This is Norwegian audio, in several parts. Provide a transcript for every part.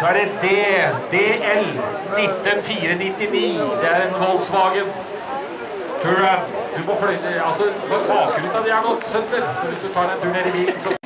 Så er det D, DL 19499. Det er en Volkswagen Touran. Du må fløyte Altså, bakgrunnen av det har gått sønder. Hvis du tar deg en tur ned i bilen, så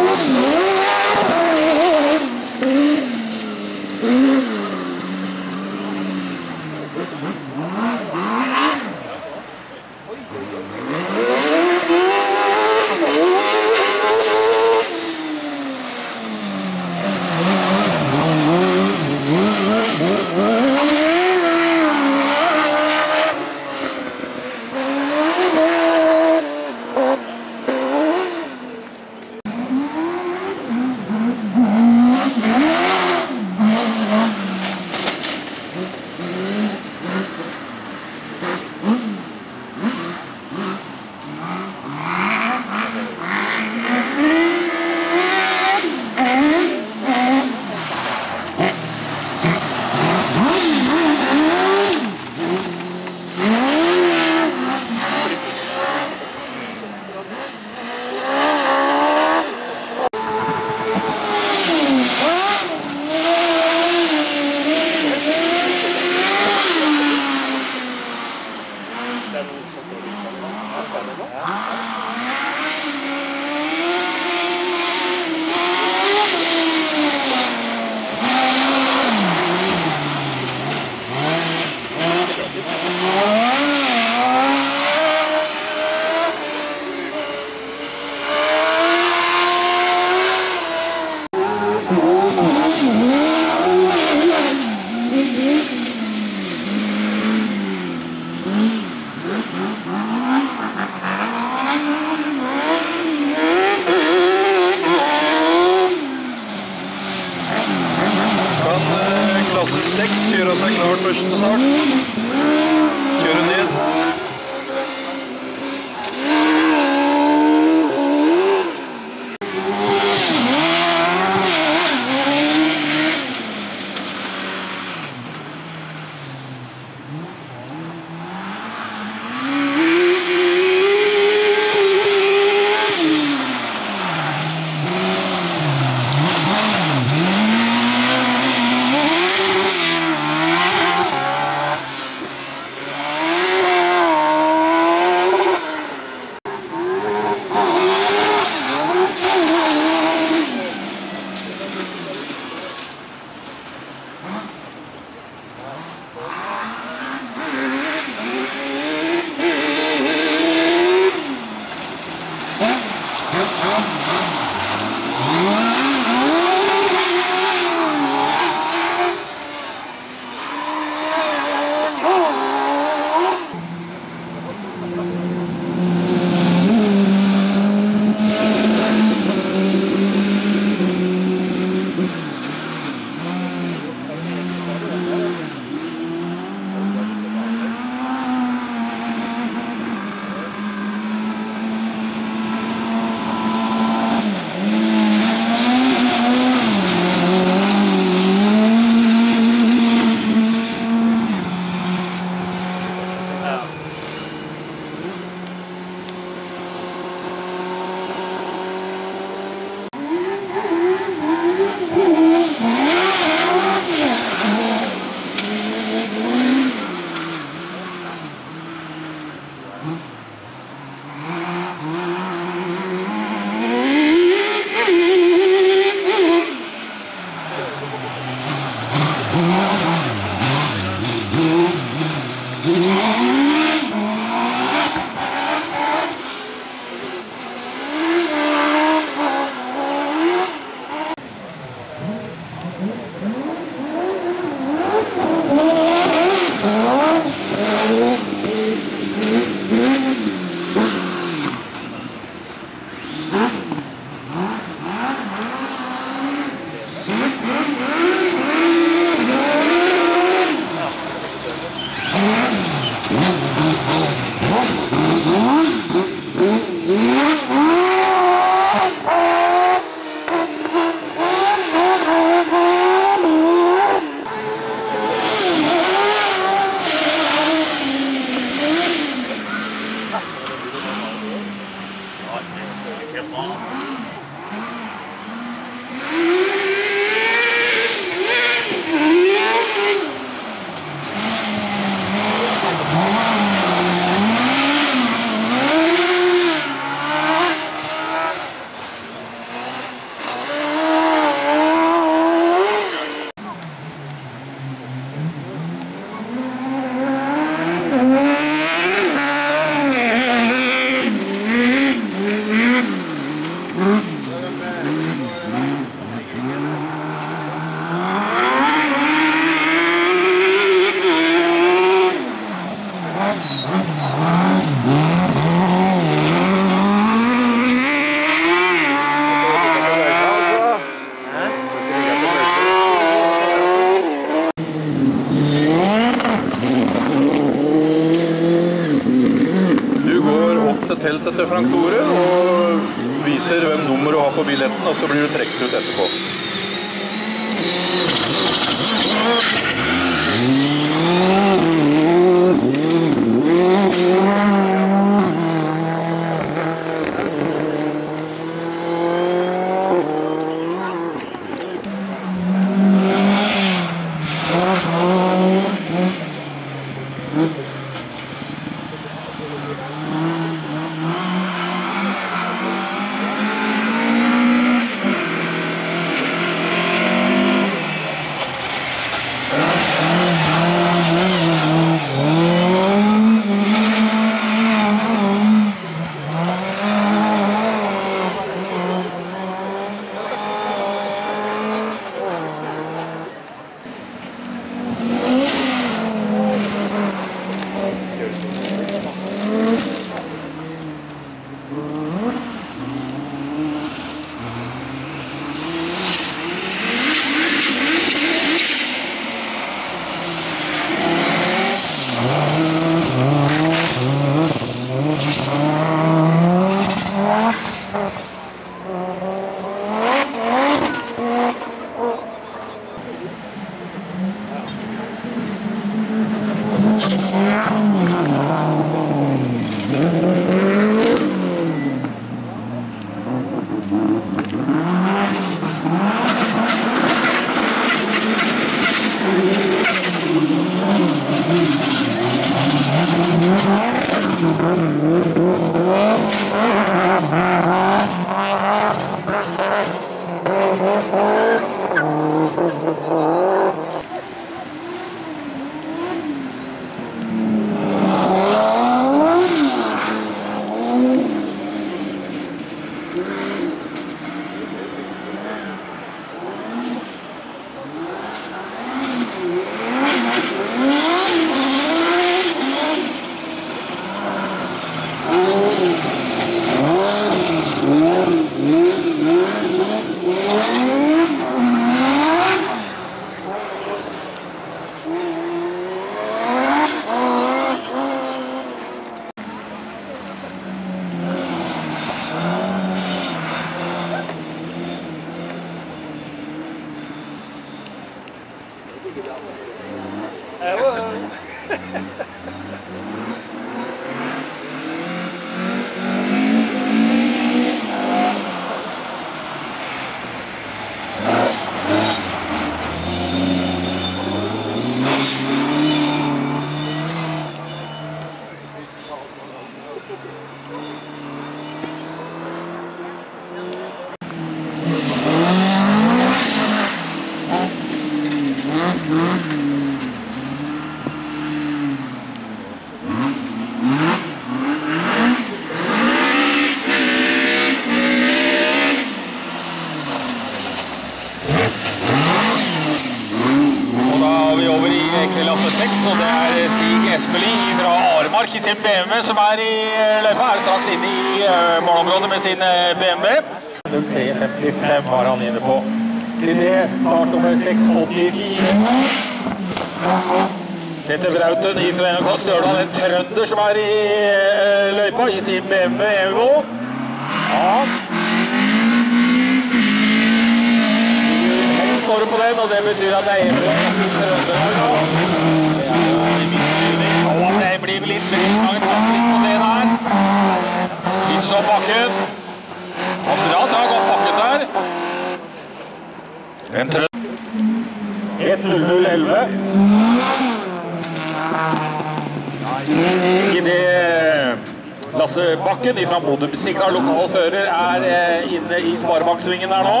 inne i Sparebanksvingen her nå.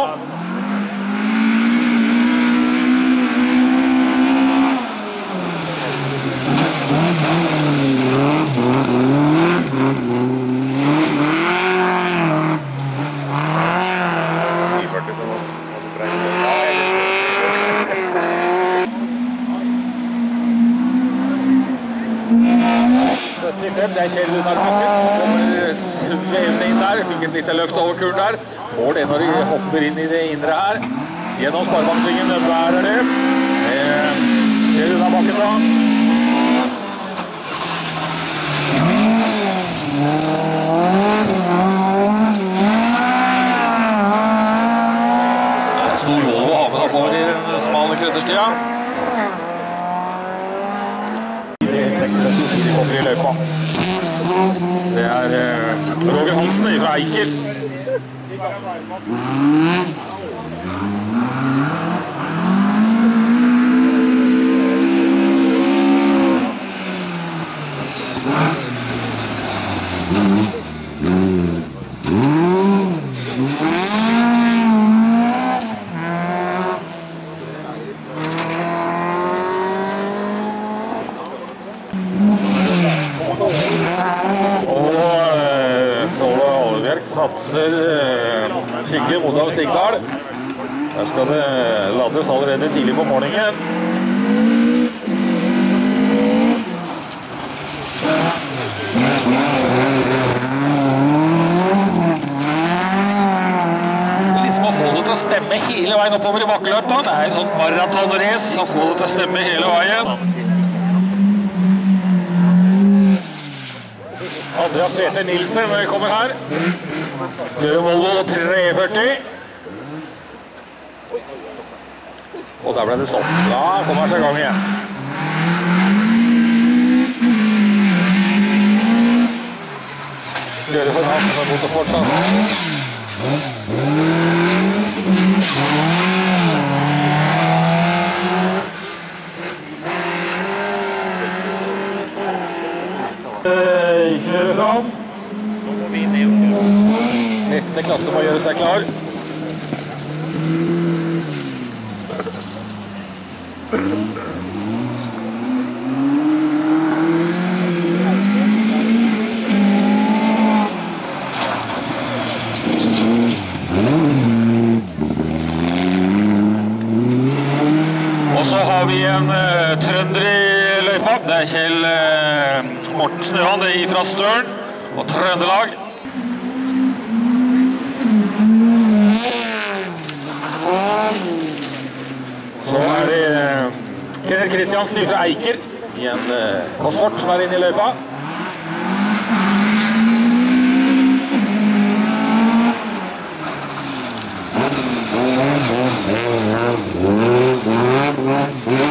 Det er Kjell Runar Svevende inn der. Fikk et lite løft over kuren der. Får det når de hopper inn i det indre her. Gjennom Sparebanksvingen. bærer er det. Gjør Kjell Bakken, da. Stor har med oppover i den smale krøtterstia. Det kommer i løypa. Det er eh, Roger Hansen fra Eiker. Og eh, Ståle Satser eh, skikkelig mot av Sigdal. Der skal det lades allerede tidlig på morgenen. Liksom å få det til å stemme hele veien oppover i bakkeløp. Det er en sånn maratonrace å få det til å stemme hele veien. Andreas Sæther Nilsen kommer her. Kjører Volvo 340. Og der ble det stopp. Da kommer han seg i gang igjen. Kjører for natt mot og da. Eh, Kjører fram. Neste klasse må gjøre seg klar. Og så har vi en uh, trønder i løypa. Det er Kjell uh, Morten er fra Støren og Trøndelag. Så er det eh, Kenneth Kristiansen Eiker i en eh, Cosworth som er inne i løypa. Null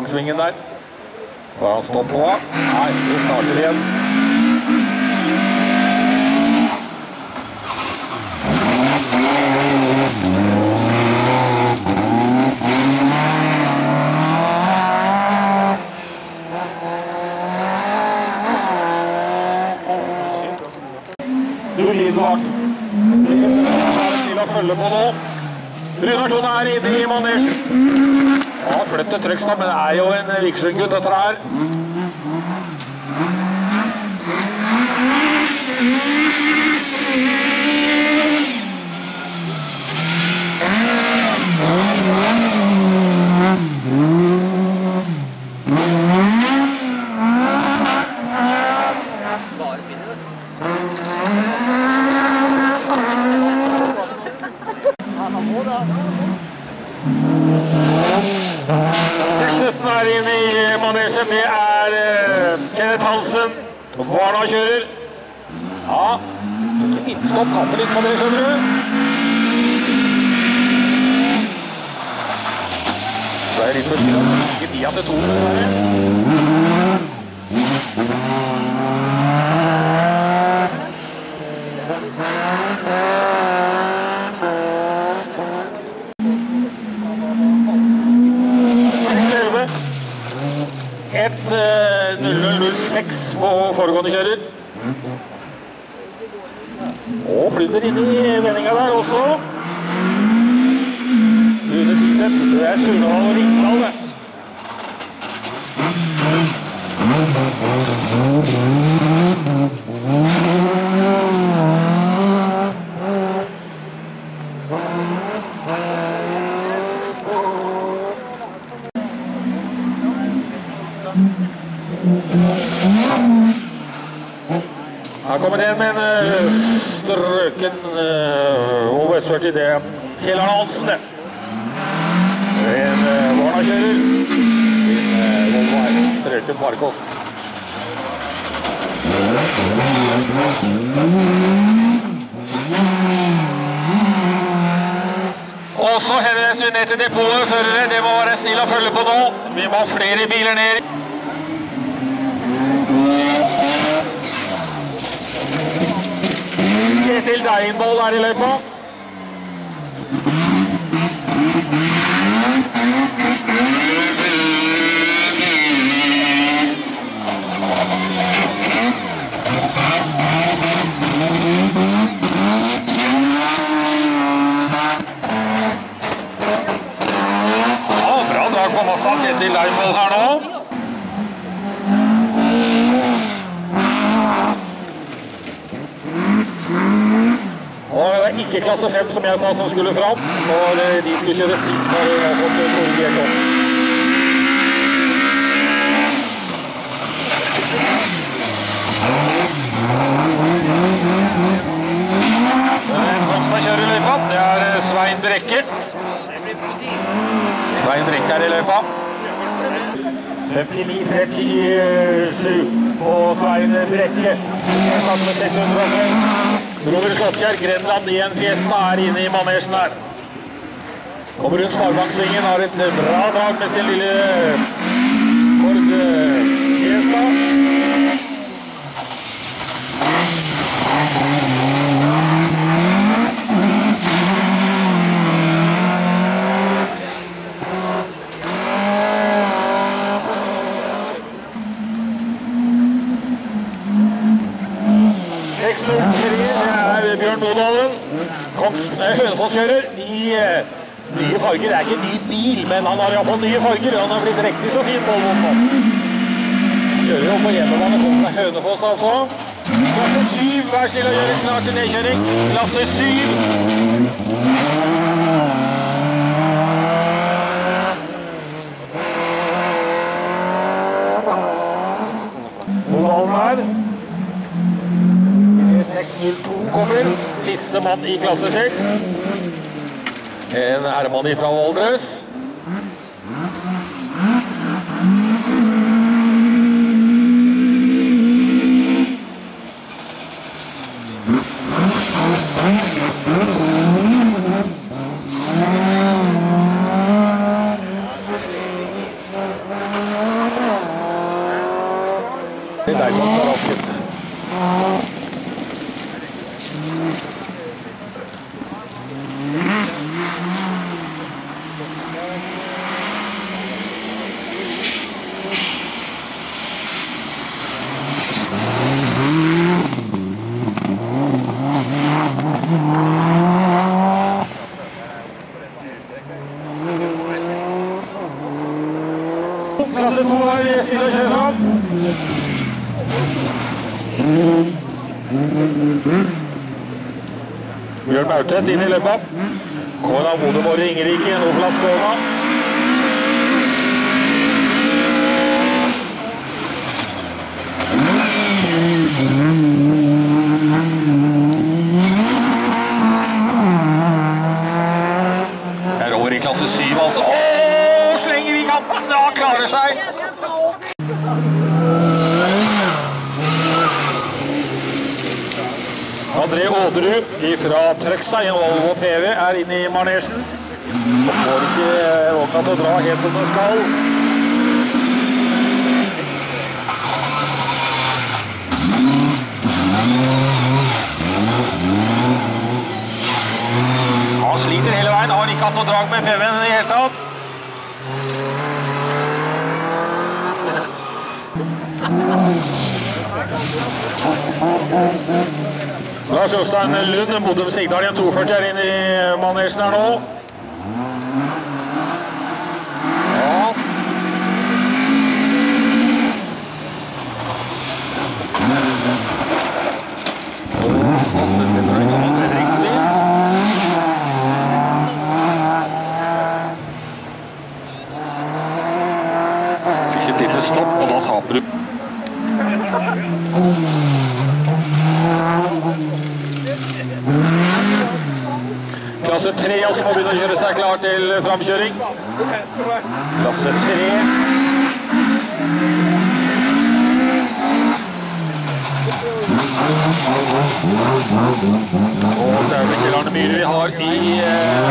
gangsvingen der. Da er han stopp nå. Nei, vi starter igjen. Du lider hardt. Det er å følge på nå. Runar Tone er inne i manesjen. Ja, flyttet Trøgstad, men det er jo en Vikersund-gutt dette her. Seks-17 er inne i manesjen. Det er eh, Kenneth Hansen. Varna kjører. Ja, ikke lite stopp. Tapper litt på det, skjønner du. Så er jeg litt forstyrret. Ikke de til to. Et eh, 0006 på foregående kjører. Og flytter inn i vendinga der også. Rune Tiseth. Det er Surnadal og Ringdal, det. Her kommer det med en eh, strøken uh, OS40. Det er Kjell Arne Hansen, det. En Varna-kjører. Sin uh, Volvo er strøken farkost. Og så henvendes vi ned til depotet. Førere, det må være snill å følge på nå. Vi må ha flere biler ned. Kjetil Deinvold er i løypa. Ja, bra drag på massa Kjetil Deinvold her nå. Og det er 5 som jeg sa som skulle fram, for eh, de skulle kjøre sist har fått eh, korrigert opp. Er kjøre i løypa. Det er eh, Svein Brekke. Svein Brekke er i løypa. 59-37 på Svein Brekke. Jeg starter med 605. Roger Slottkjær, Grenland i en Fiesta er inne i manesjen her. Kommer rundt Sparebanksvingen, har et bra drag med sin lille Ford eh, Fiesta. Seks det er Bjørn Bodalen. Hønefoss kjører i eh, nye farger. Det er ikke ny bil, men han har iallfall nye farger. Han har blitt riktig så fin nå. Kjører jo på hjemmebane, fra Hønefoss altså. Klasse 7, vær snill å gjøre klar til nedkjøring. Klasse 7. Bodalen her. 602 kommer. Siste mann i klasse 6. En Herman fra Valdres. Det er derfor det er oppgitt. Klasse 2 er stille og kjører fram. Bjørn Maurtvedt inn i løpet. Kåra Kåna Modeborg Ringerike, Nordplass Kåna. Det er over i klasse 7, altså. Åh, slenger i kanten! Ja, klarer seg! Fra Trøgstad i en Volvo TV er inne i manesjen. Får ikke vogna til å dra helt som den skal. Han sliter hele veien, har ikke hatt noe drag med PV-en i det hele tatt. Lars Jostein Lund, Modum Sigdal i en 240 er inne i manesjen her nå. Ja. Fikk et lite stopp, og da taper du. Klasse 3 også må begynne å gjøre seg klar til framkjøring. Klasse 3. Og det er vel Kjell Arne Myhre vi har i eh,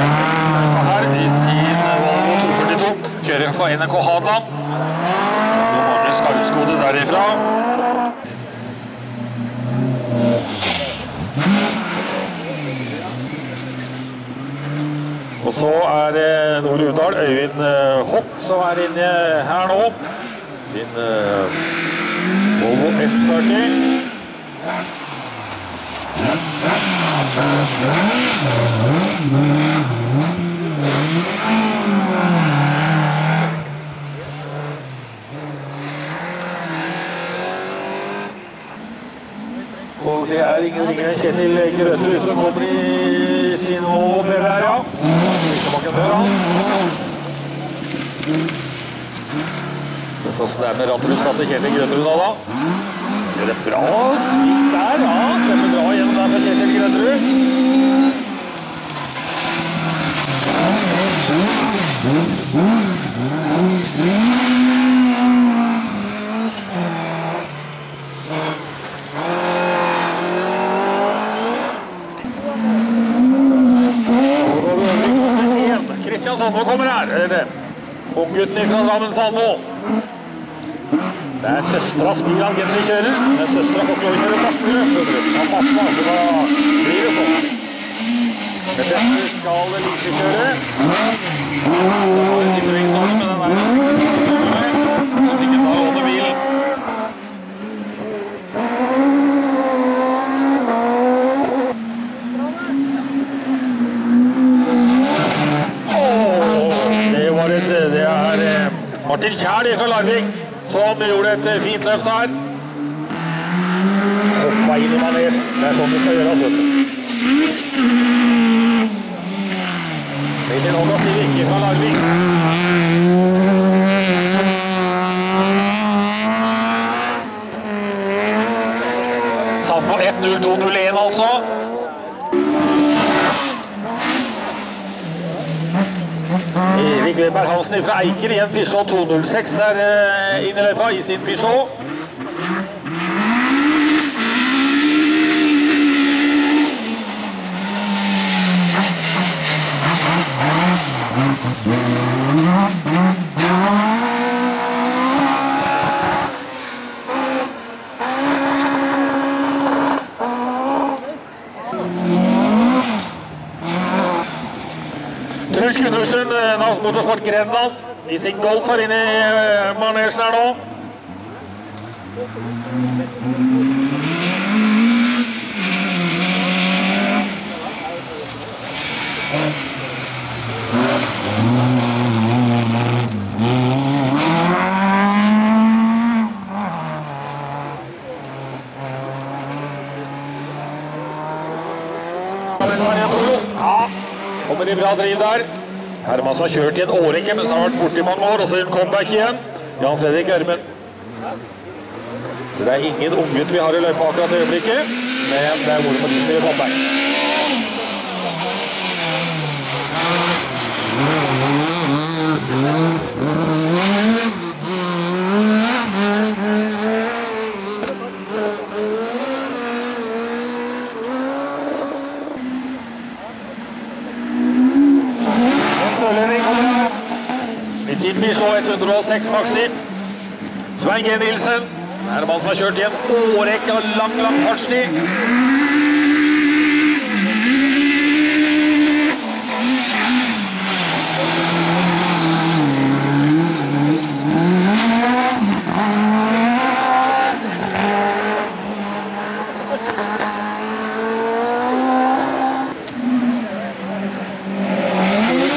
her i sin Volvo 242. Kjører for NRK Hadeland. Nå mangler skarpskode derifra. Så er det Nord Uvdal, Øyvind eh, Hoff, som er inne her nå. Sin uh, Volvo S40. Og det er ingen ringere enn Kjetil Grøterud som kommer i sin Volvo her, ja. Tilbake før han. Vet åssen det er med rattrusta til Kjetil Grøterud nå, da? Gjør et bra sving der, ja. Stemmer bra gjennom der for Kjetil Grøterud. Sandmo kommer her. Unggutten fra Drammen Sandmo. Det er søstras bil han Gensel kjører. Men søstera får ikke lov kjøre bakkeløp. Han pappa, så da blir det sånn. Dette skal Lise kjøre. Det har en Citroën med den er Kjartil Kjær fra Larvik som gjorde et eh, fint løft her. Hoppa inn i manesjen. Det er sånn det skal gjøres, vet du. Peter Logos til Virke fra Larvik. Sandvold 1-0, 2-0, Gleberg Hansen fra Eiker i en Peugeot 206 er eh, inne i løypa i sin Peugeot. Yeah. Motorsport Grendal i sin Golf her inne i eh, manesjen her nå. Ja, kommer i bra driv der. Herman som har kjørt i en årrekke, men som har vært borte i mange år, og så en comeback igjen. Jan Fredrik Ørmen. Det er ingen unggutt vi har i løypa akkurat i øyeblikket, men det er moro med de som gjør comeback. Sørlending kommer her. Mitsubishi så 106 Maxi. Svein G. Nilsen. Her er man som har kjørt i en årrekke av lang, lang fartstid.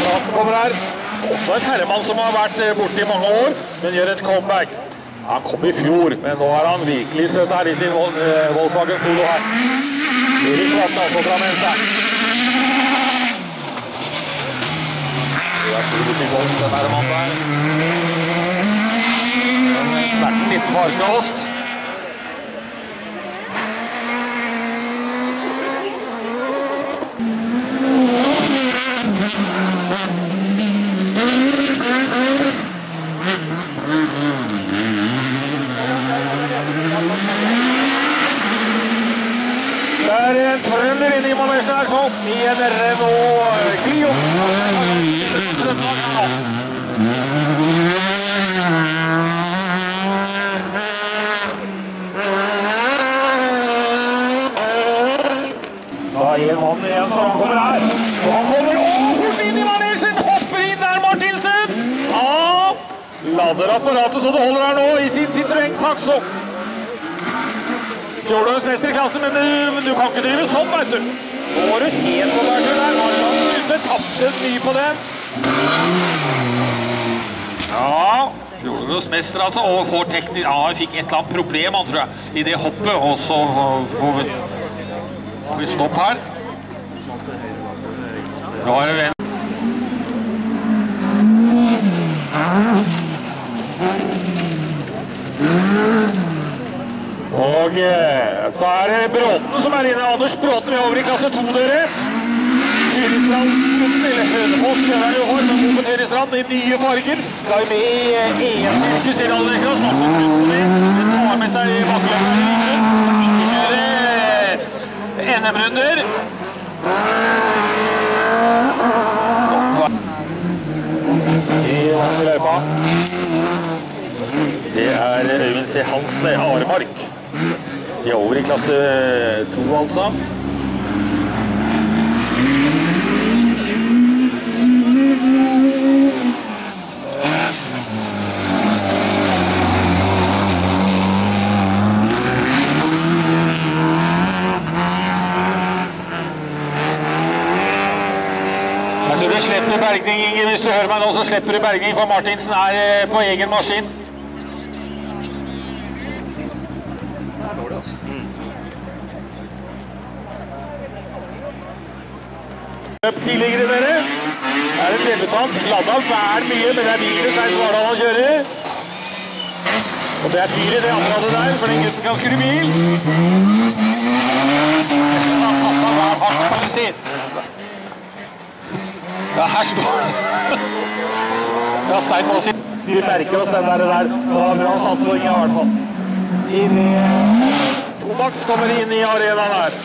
Praten kommer her. Også en herremann som har vært eh, borte i mange år, men gjør et comeback. Han kom i fjor, men nå er han virkelig søt her i sin eh, Volkswagen Polo her. Erik Vatne også fra Mensa. Det er stor ut i golf, den herremannen der. En snerten liten farkost. Det er en trønder inne i manesjen her, sånn. I en Renault Clio. Da er en mann igjen som kommer her. Og han kommer fort inn i manesjen. Hopper inn der, Martinsen. Ja, lader apparatet så det holder her nå i sin Citroën Saxo. Fjorårets mester i klassen, men du, men du kan ikke drive sånn, vet du. Nå var du helt på bærtur der. Var langt ute, tapte mye på den. Ja, fjorårets altså, og får teknisk... Ja, han fikk et eller annet problem, han tror jeg, i det hoppet, og så får vi, vi stopp her. Nå er det. Og eh, så er det Bråten som er inne. Anders Bråten er over i klasse 2, dere. Tyristrand, eller Hønefoss kjører jo hår, men Moben Tyristrand i nye farger. Skal med i eh, EM-yrke serialrekras. Den tar med seg baklengen. Skal ikke kjøre eh, NM-runder. I løypa. Det er Øyvind C. Hansen i Aremark. De er over i klasse to, altså. Jeg tror bergning, Inge. Hvis du hører meg nå, så slipper du bergning, for Martinsen er eh, på egen maskin. Løp tidligere, dere. Det er en debutant. Ladda vel mye, men det er bilen Svein Svardal han kjører. Og det er fyr i det området der, for den gutten kan skru bil. Han satsa hver fart, kan du si. Ja, her står Ja, Stein må si Vi merker oss den der. der. Det var bra satsing i hvert fall. Inn i Tomax kommer inn i arenaen her.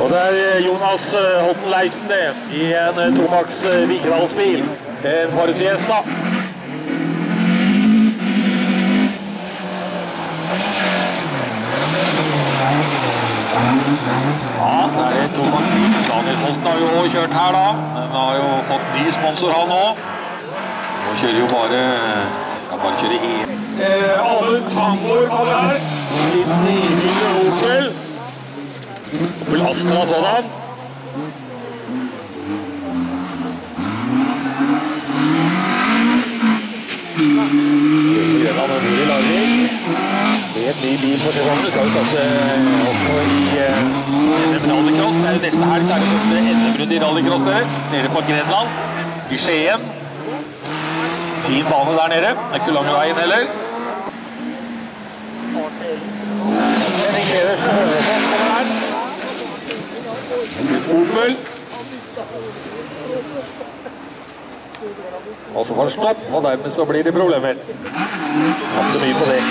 Og det er Jonas eh, Holten Leisen, det, i en eh, Tomax eh, Vikedalsbil. En Ford Fiesta. Ja, det er et Tomax-bil. Daniel Holten har jo kjørt her, da. Den har jo fått ny sponsor, han òg. Nå kjører jo bare Skal bare kjøre i Eh, Alle tangoer kommer her. Liten nybyggende Opel. Opel Astra sådan. Grønland og Nord i Larvik. Helt ny bil for sesongen. Skal jo satse også i eh, rallycross. Det er jo neste helg er det første NM-runde i rallycross der, nede på Grenland i Skien. Fin bane der nede. Det er ikke lang heller. Hønefoss kommer her. Opel. Og så får han stopp, og dermed så blir det problemer. Hadde mye på det.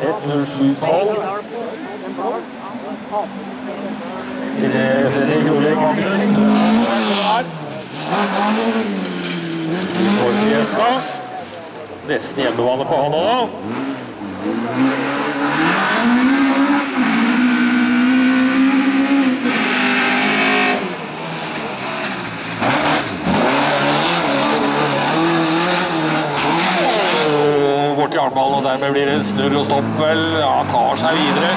Et 0712. Fredrik Ole Magnus. Fiesta. Nesten hjemmebane på han òg. Og dermed blir det snurr og stopp, vel. Ja, tar seg videre.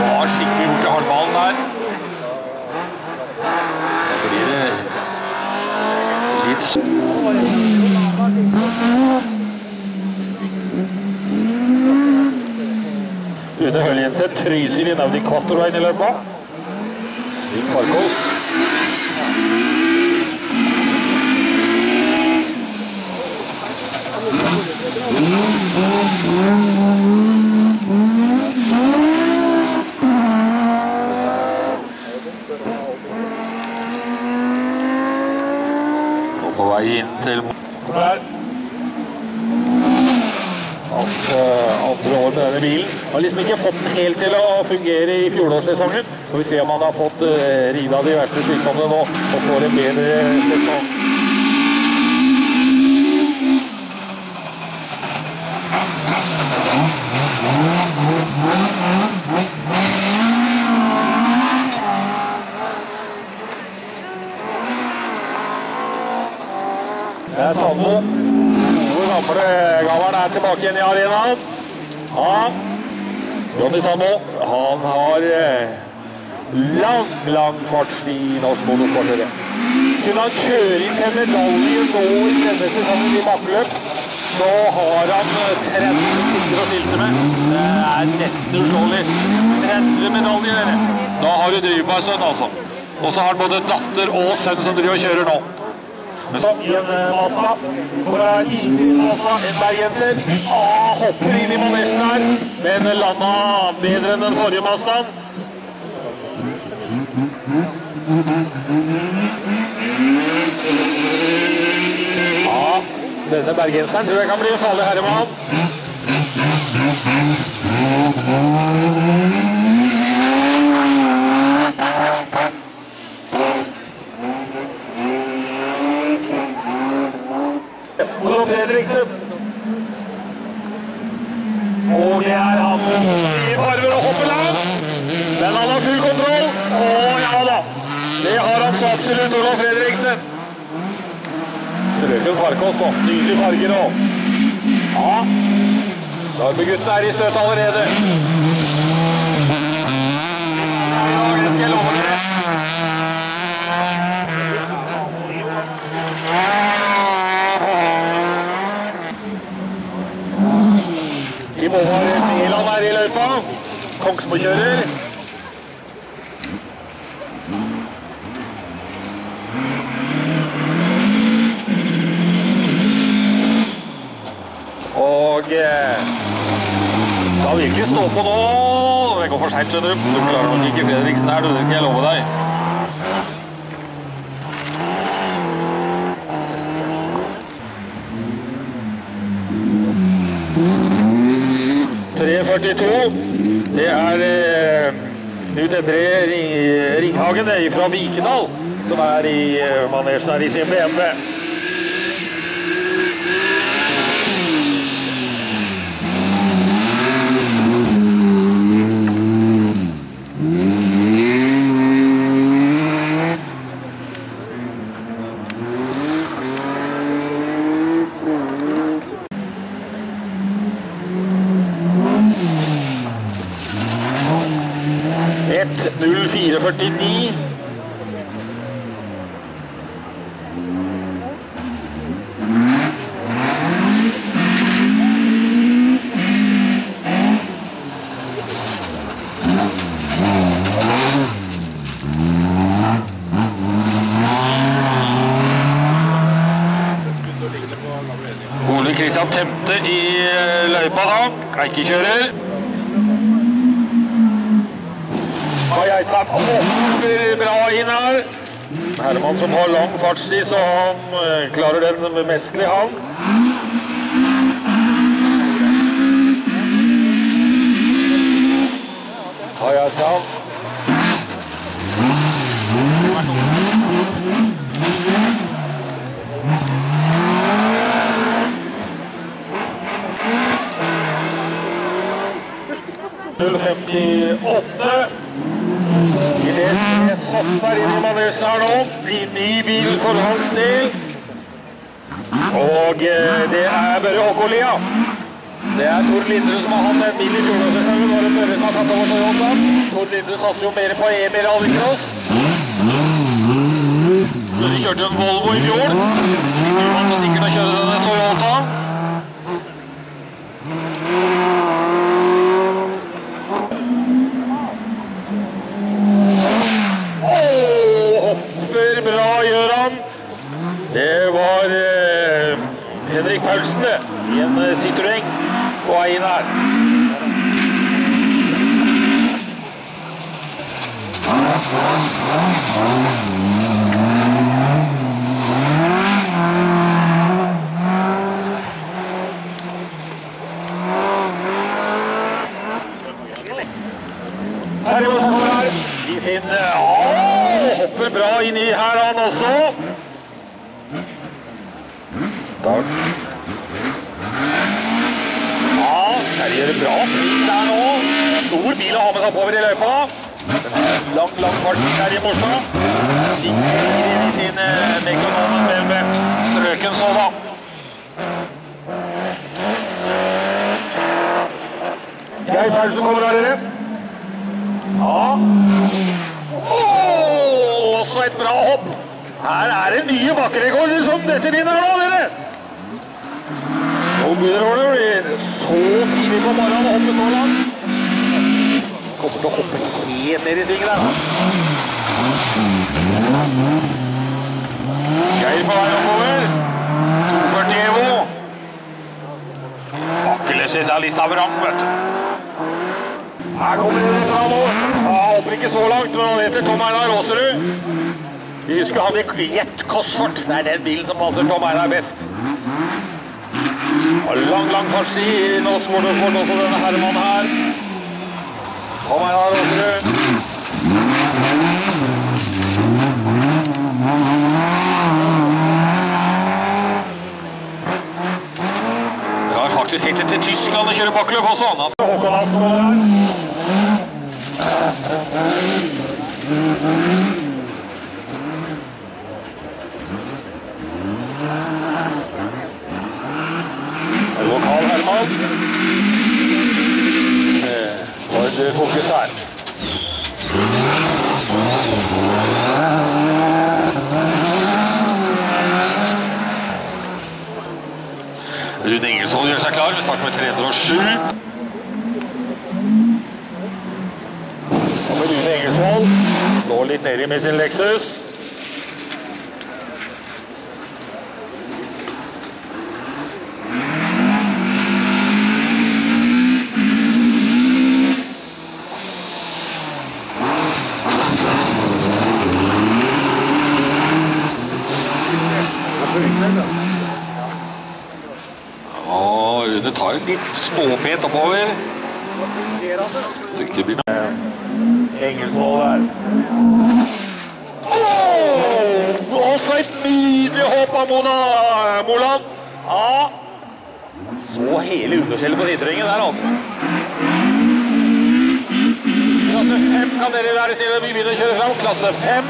Var skikkelig bort til hardballen der. Da blir det litt s- Une Høljensen tryser inn Audi Quattroveien i løpet. Slik farkost. På vei inn til andre år med denne bilen. Har liksom ikke fått den helt til å fungere i fjorårssesongen. Får vi se om han har fått ridd rida de verste sykdommene nå og får en bedre sesong. Det er Sandmo. Gamle er tilbake igjen i arenaen. Ja. Johnny Sandmo, han har eh, lang, lang fartstid i norsk motorsport. dere. Kunne han kjøre inn til medalje nå i denne sesongen i bakkeløp, så har han eh, 30 sikre å skilte med. Det er nesten uslåelig. 30 medaljer, dere. Da har du en stund, altså. Og så har han både datter og sønn som driver og kjører nå. Bergenser. Ah, hopper inn i manesjen her, men landa bedre enn den forrige Mazdaen. Ja, denne bergenseren tror jeg kan bli en farlig herremann. Olof Fredriksen. Og det er han i farver og hopper langt. Men han har full kontroll. Å ja da. Det har han så absolutt, Olof Fredriksen. Strøken farkost nå. Nydelige farger nå. Ja. Darbeguttene er i støt allerede. I dag, skal jeg love dere. Mæland er i løypa. Kongsmo-kjører. Og eh, skal virkelig stå på nå. Det går for seint, skjønner du. Du klarer nok ikke Fredriksen her, du. Det skal jeg love deg. Det er eh, Knut Endre Ringhagen fra Vikedal, som er i eh, manesjen her i sin BMW. Ole Kristian Temte i eh, løypa da. Eike kjører. Har Geitsheim bra inn her. Herman som har lang fartstid, så han eh, klarer den mesterlig, han. Har jeg 058. Grete Sopper inn i manesjen her nå, Blir ny bil for hans del. Og det er Børre Håkon Lia. Det er Tord Lindrud som har hatt en bil i fjorårssesongen. Var det Børre som har tatt over Toyotaen? Tord Lindrud satser jo mer på EM i Men De kjørte jo en Volvo i fjor. Det var sikkert å kjøre denne Toyotaen. Det var eh, Henrik Paulsen, det. I en eh, Citroën på vei inn her. Terje kommer her i sin ja, Hopper bra inn i her, han også. Takk. Ja, Terje gjør det bra sving der nå. Stor bil å ha med seg oppover i løypa. Lang, lang fart Terje Morstad. Sikker i sin eh, mekanone med strøken da. Geir Paulsen kommer her, dere. Ja. Åh, også et bra hopp. Her er det nye bakkerekorder som dette inn her nå, dere. Begynner det å bli så tidlig på morgenen å hoppe så langt. Kommer til å hoppe helt ned i svingen her. Geir på vei oppover. 240 Evo. Bakkeløpsspesialist av rang, vet du. Her kommer det fra nå. Han hopper ikke så langt, men han heter Tom Einar Aasrud. Vi husker han i Jet Cosford. Det er den bilen som passer Tom Einar best. Og lang, lang fartstid i Norsk Motorsport, også denne herremannen her. Kom her, Aasrud. Drar faktisk helt til Tyskland og kjører bakkløp også. Han skal Håkon Hansen her. En Lokal Herman. Eh, fokus her. Rune Engelsvold gjør seg klar. Vi starter med 307. Kommer Rune Engelsvold. Lå litt nedi med sin Lexus. Rune tar et litt småpet oppover. Tror ikke det blir noe. Der. Åh, også et nydelig hopp av Mona Moland. Ja, så hele underskjellet på Citroengen der, altså. Klasse 5 kan dere være stille. Vi begynner å kjøre fram. Klasse 5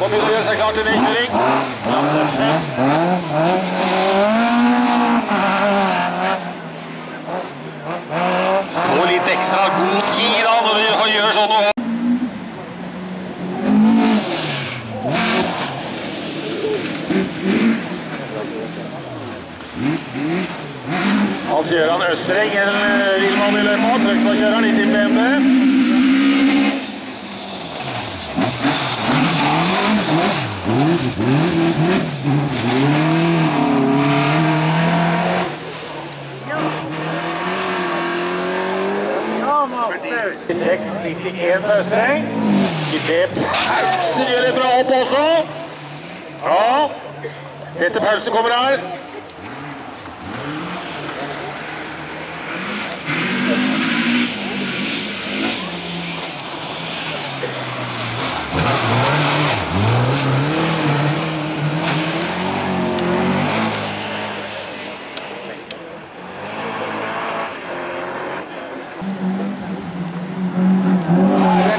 må begynne å gjøre seg klar til nedkjøring. Klasse 5. litt ekstra god tid da, når du gjør sånn noe. Hans Gøran Østreng, en eh, villmann i løypa. Trøgstad-kjøreren i sin BMW. Mm-hmm. 91 på Østereng. Det pauser gjør det bra opp også. Ja. etter Paulsen kommer her.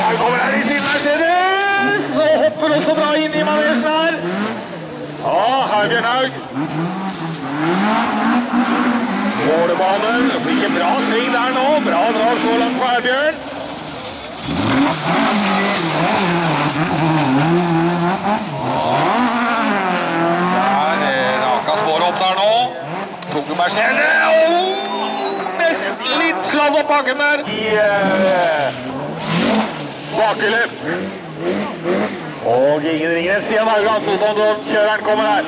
Her kommer han i sin Mercedes! Og hopper også bra inn i manesjen her. Ja, Herbjørn Haug. Målebanen. Fikk en bra sving der nå. Bra drag så langt på Herbjørn. Der raka rakas våre opp der nå. Tunge Mercedes. Oh, nesten litt sladd opp bakken der. I eh, bakhjulet. Og ingen ringer Stian Haugland, Notodden-kjøreren kommer her.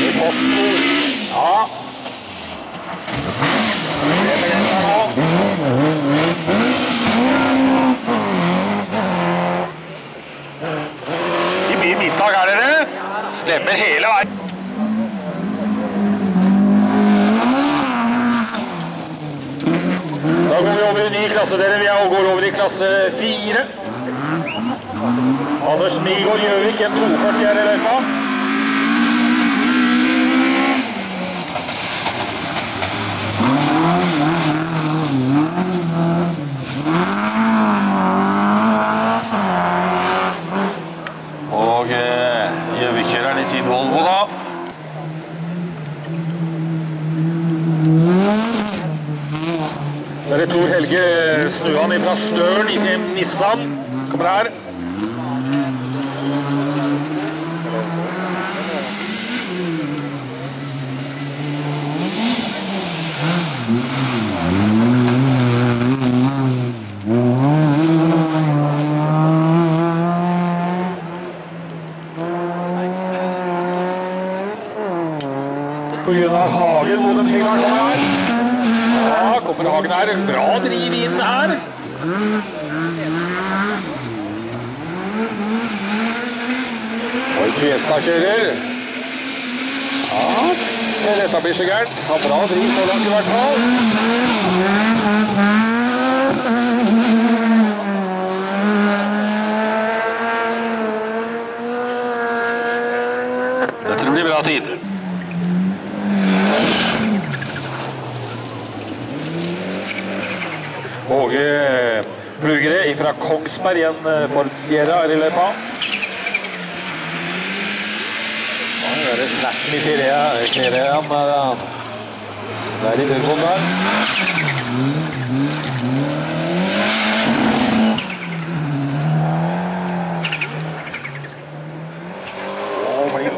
I posten. Ja. Det begrenser nå. Det blir mistak her, dere. Stemmer hele veien. Da går vi over i ny klasse, dere. Vi er- går over i klasse fire. Anders Nygaard Gjøvik, en 240 her i løypa. Og eh, Gjøvik-kjøreren i sin Volvo, da. Der er Tor Helge Snuan fra Støren i sin Nissan. Kommer her. På grunn av Hagen mot en Finland kommer her. Ja, kommer Hagen her. Bra driv inn her. Og Fiesta kjører. Ja, dette blir så gærent. Har bra driv så langt i hvert fall. Dette blir bra tid. Åge Flugere fra Kongsberg Ford Sierra er i løypa. Ja, det er snappen i Sierra. Sierra er han. Det er i turboen der.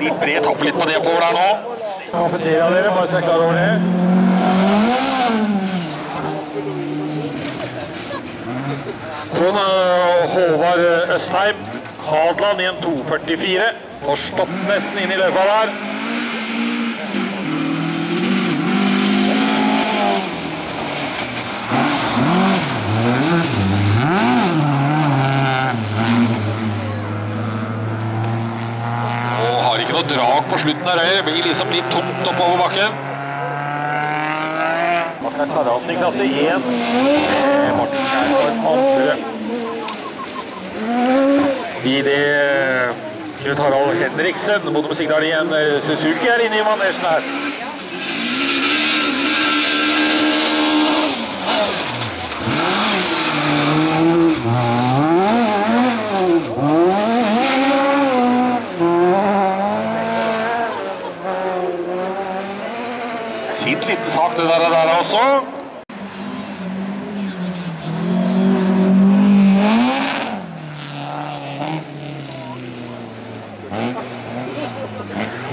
Litt bred. Tapper litt på det på der nå. Kafeteria dere, bare så jeg er klar over det. Trond eh, Håvard Østheim, Hadeland i en 244. Forstått nesten inn i løypa der. Og har ikke noe drag på slutten der. Det blir liksom litt tomt oppover bakken. Martin Taraldsen i klasse 1. Martin Kjærgaard andre. I det Knut Harald Henriksen, Modum Sigdal i en eh, Suzuki er inne i manesjen her. Sint liten sak det der, der også.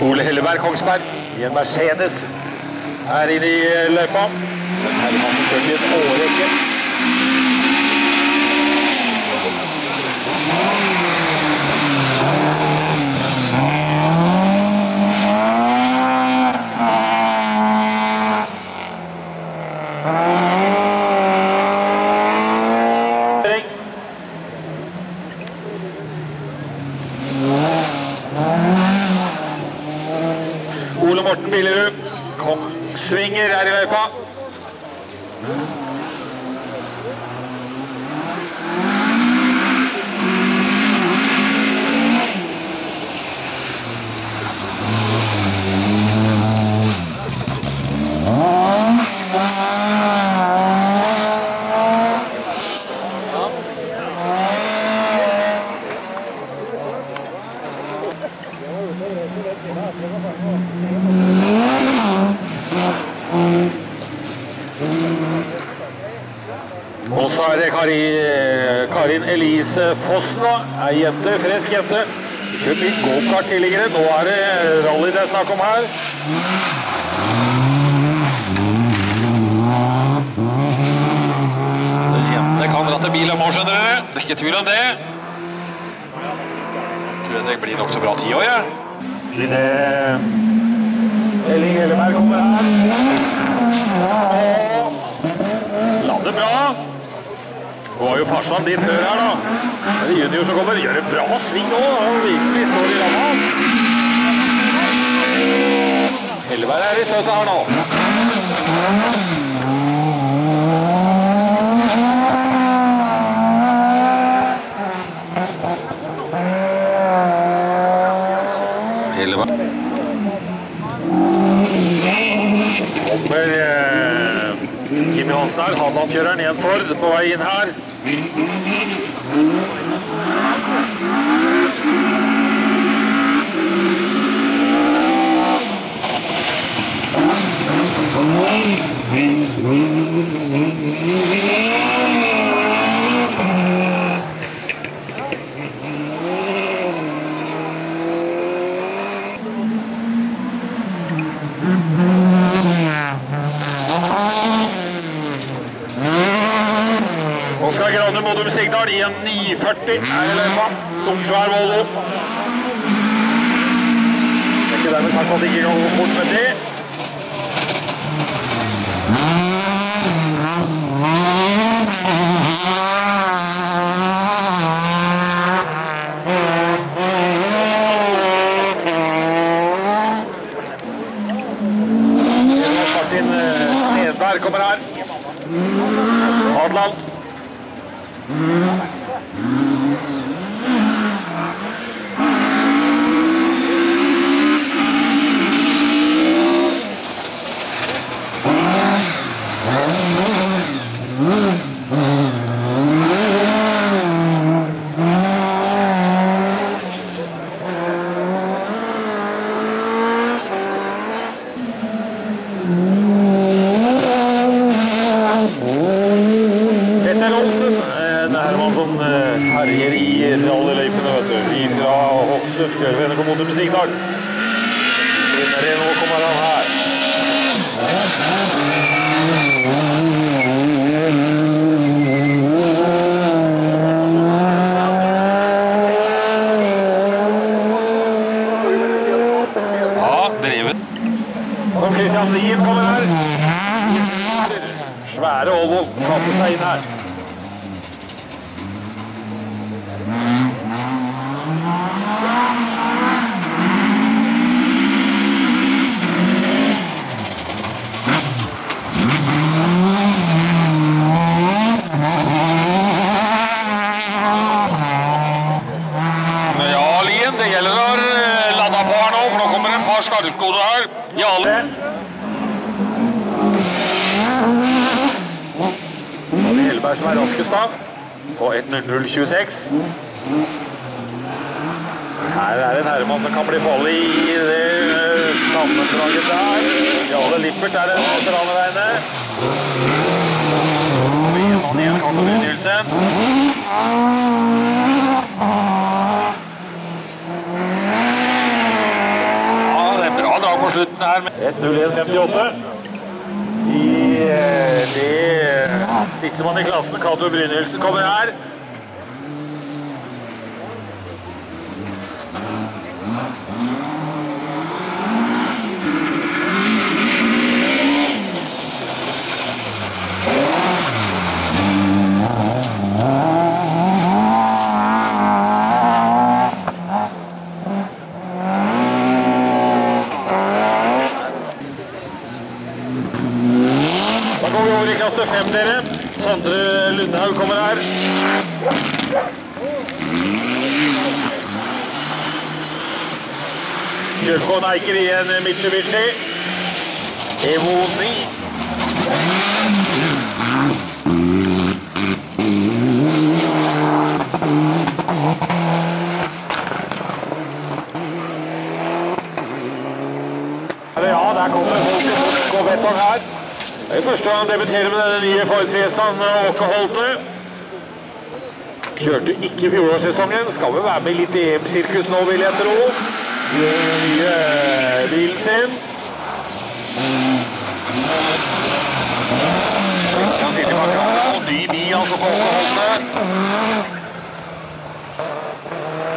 Ole Helleberg Kongsberg i en Mercedes er inne i løypa. Den Hermannen kjørt i en årrekke. Ole Morten Billerud. Kongsvinger er i løypa. Og så er det Kari, Karin Elise Fossen, da. Ei jente, frisk jente. Kjørt litt gokart tidligere. Nå er det rally det er snakk om her. Jentene kan ratte bil og må, skjønner dere. Det er ikke tvil om det. Tror jeg det blir nokså bra òg, jeg. Lille Elling Helleberg kommer her. Lander bra. Det var jo farsan din før her, da. Det er junior som kommer. Gjør en bra sving nå. Han virkelig står i ramma. Helleberg er i støtet her nå. Kommer eh, Kim Johansen her, Hadeland-kjøreren igjen for på vei inn her. Oskar Grane Modum Sigdal i en 940 er i løypa. Tung, svær Volvo. Det er ikke dermed sagt at det ikke kan gå fort med det. Kjøpgård Eiker i en Mitsubishi. Evo 9. Ja, der kommer betong her. Det er første gang han debuterer med denne nye Ford Fiestaen, Åke Holte. Kjørte ikke fjorårssesongen, skal vel være med litt EM-sirkus nå, vil jeg tro. Bilen sin. Han sitter bak rattet, og ny bi, altså på Åke Da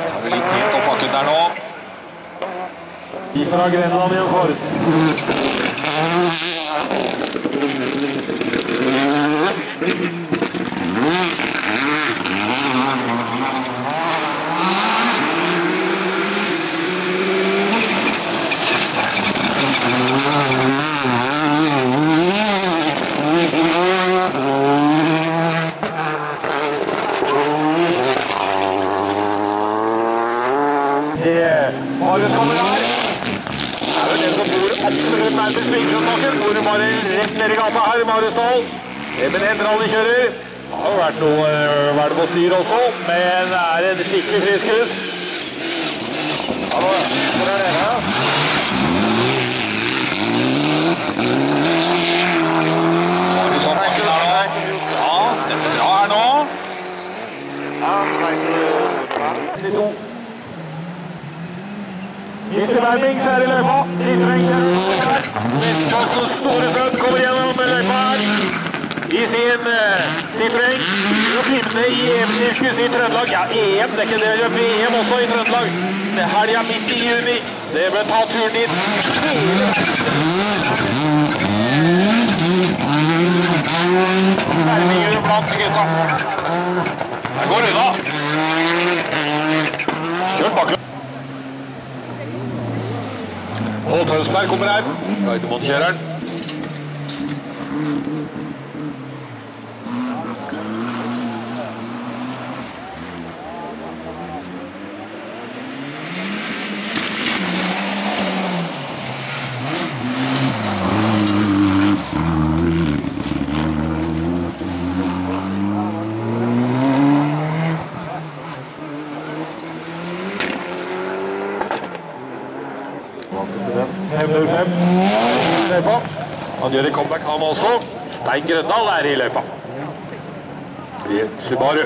Er det litt tett og pakket der nå? Fra Grenland i en Ford. Det Marius kommer her. er jo den som bor absolutt nærmest Svingsundbakken. Bor bare nede i gata her, Marius Dahl. Eben Hent kjører. Det har jo vært noe øh, hvelv og styr også, men det er en skikkelig friskus. Hallo, hvor er dere? Ja, stemmer bra her nå. Mr. Wermings er i løypa. Citroën kjører. Vestfoldens store sønn kommer gjennom løypa her. I sin Citroën. Og filmene i EM-sirkus i Trøndelag. Ja, EM, det er ikke det. Vi er VM også i Trøndelag. Det er helga midt i juni. Det bør ta turen dit. Det blant gutta. Der går unna. Kjørt baklengs. Pål Tønsberg kommer her. Gardermoen-kjøreren. løypa. Han gjør et comeback, han også. Stein Grøndal er i løypa. I Subaru.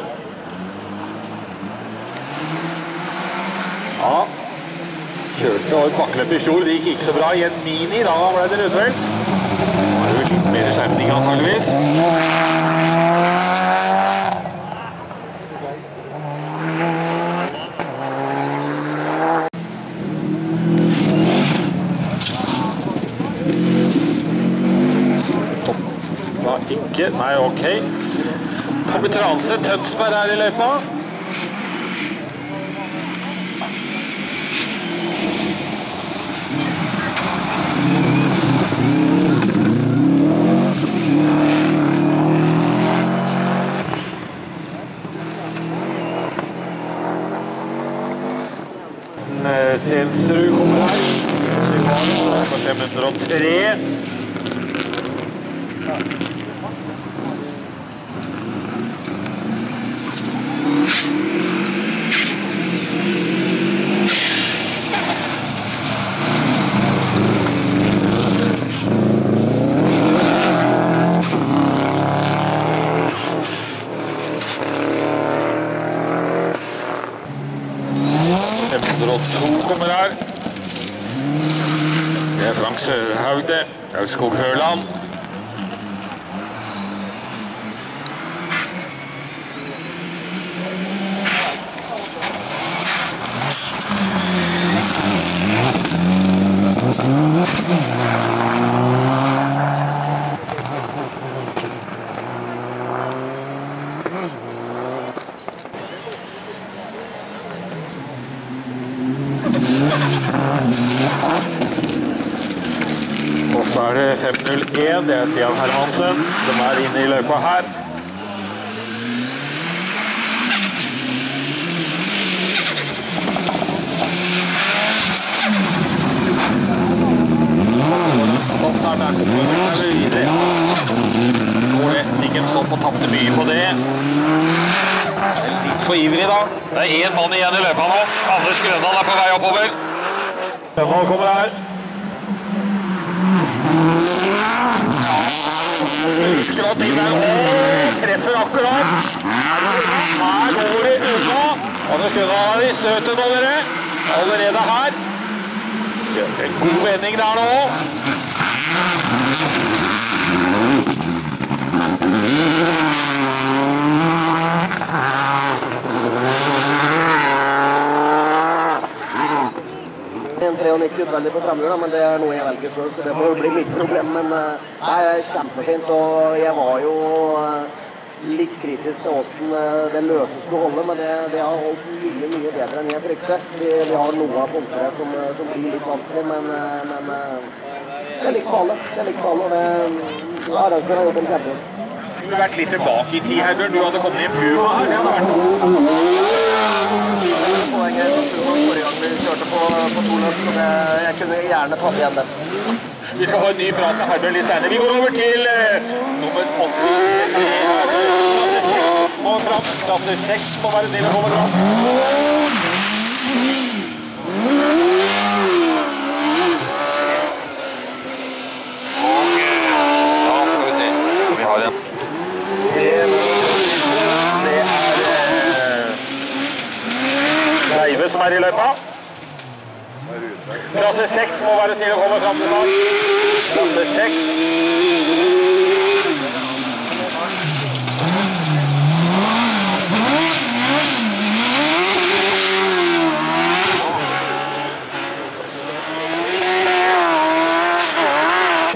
Ja. Kjørte over bakkeløpet bakkeløp i fjor. Det gikk ikke så bra i en Mini. Da ble det rundvelt. Nå er det litt mer skjerming, antageligvis. Da ikke Nei, ok. Kompetanse Tønsberg er i løypa. Eh, Sensrud kommer her. På 503. to kommer her. Det er Frank Sørhaug, det. Aurskog Høland. Og så er det 501, det er Stian Hermansen, som er inne i løypa her. Stopp her, der kommer vi videre. Går det må tapte mye på det. Er Litt for ivrig da. Det er én mann igjen i løypa nå. Anders Grøndal er på vei oppover. Grøndal kommer her. Husker at Åh, treffer akkurat. Her går det unna. Anders Grøndal er i støtet nå, dere. Allerede her. En god vending der nå. En 93 utveldig på framhjul, da, men det er noe jeg velger sjøl, så det får bli mitt problem. Men eh, det er kjempefint, og jeg var jo eh, litt kritisk til hvordan eh, det løse skulle holde, men det, det har holdt mye mye bedre enn jeg fryktet. Vi, vi har noe av punkter her som, eh, som blir litt vanskelig, men, eh, men eh, det er litt alle. Det er likt for alle, og det arrangøren har gjort en kjempejobb. Har vært litt tilbake i tid, Herbjørn. Du hadde kommet i en Puma her. Det hadde vært noe. Forrige gang vi kjørte på, på to løp, så det, jeg kunne gjerne tatt igjen den. Vi skal ha en ny prat med Herbjørn litt senere. Vi går over til eh, nummer 83 her. Klasse 6 må fram. Klasse 6 må være del av komme fram. Og, eh, Da skal vi se. Vi har en Det er eh, Reive som er i løypa. Klasse 6 må være snill å komme fram til start. Klasse 6.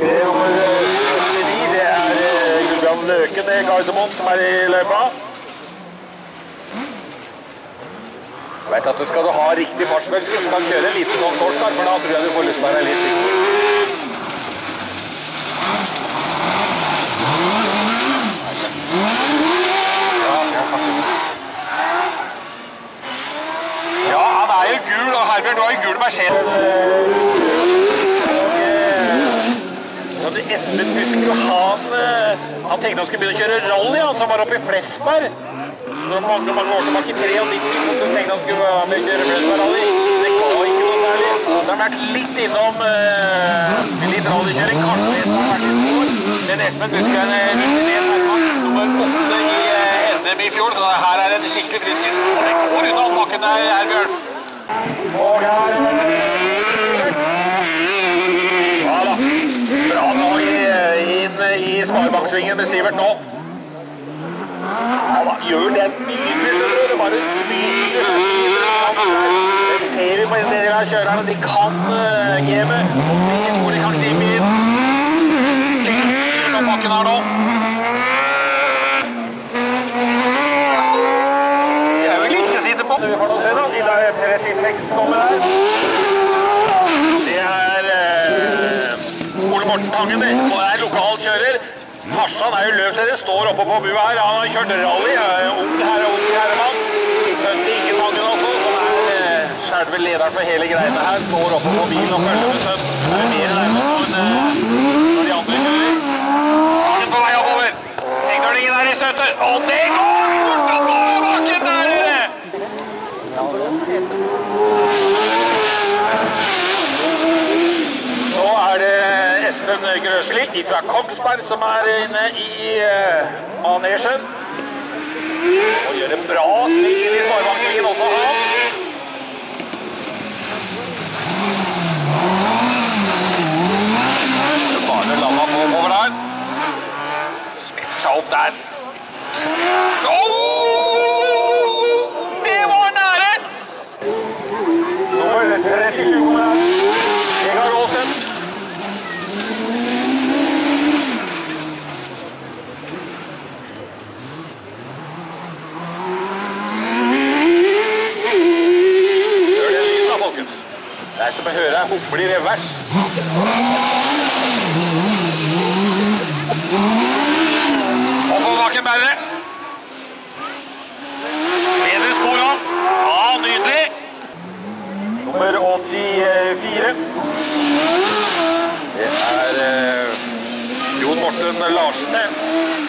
Nummer 49, det er eh, Gulbrand Løken i Gardermoen som er i løypa. Jeg vet at du skal du ha riktig fartsfølelse, så kan du kjøre en liten sånn shortcut, for da tror jeg du får lyst til å være litt sikker. Ja, han er jo gul, og Herbjørn, du har jo gul Mercedes. Og det Espen husker jo han eh, Han tenkte han skulle begynne å kjøre rally, han som var oppe i Flesberg. Når mange, mange år tilbake, i 93, du tenkte han skulle være med å kjøre Flesberg-rally. Det ga ikke noe særlig. Det har vært litt innom eh, litt rallykjøring. kanskje har vært hvert år. Men Espen Buskveien en eh, det. Nummer åtte i eh, NM i fjor, så her er en skikkelig friskis. Og det går unna bakken der, Bjørn. Og her. Bra nå i, inn i Sparebanksvingen med Sivert nå. Gjør den nydelig, skjønner du. Det bare smiler seg. Det ser vi på en del av kjørerne. De kan uh, gamet. Og det hvor de kan klippe inn. Sikkert bakken her nå. Jeg vil ikke sitte på. Vi får nå se da. De der 36 kommer her. Det er eh, Ole Morten Tangen, det. Og er lokal kjører. Farsan er jo løpsleder, står oppe på bua her. Han har kjørt rally. Ung herre, ung herremann. Til Inge Tangen også, som er eh, selve lederen for hele greiene her. Står oppe på bilen og følger med sønnen. Det er mer enn eh, når de andre kjører. Tangen på vei oppover. Signalingen er i støtet. Og det går fort Espen Grøsli fra Kongsberg som er inne i uh, manesjen. Og gjør en bra sving i sparebanksvingen også, han. Barne landa på over der. Smetter seg opp der. Oh! Det var nære! Nummer 37 kommer. som jeg hører, er boble i revers. Og på baken bærer det. Bedre spor han. Ja, nydelig. Nummer 84. Det er eh, Jon Morten Larsen.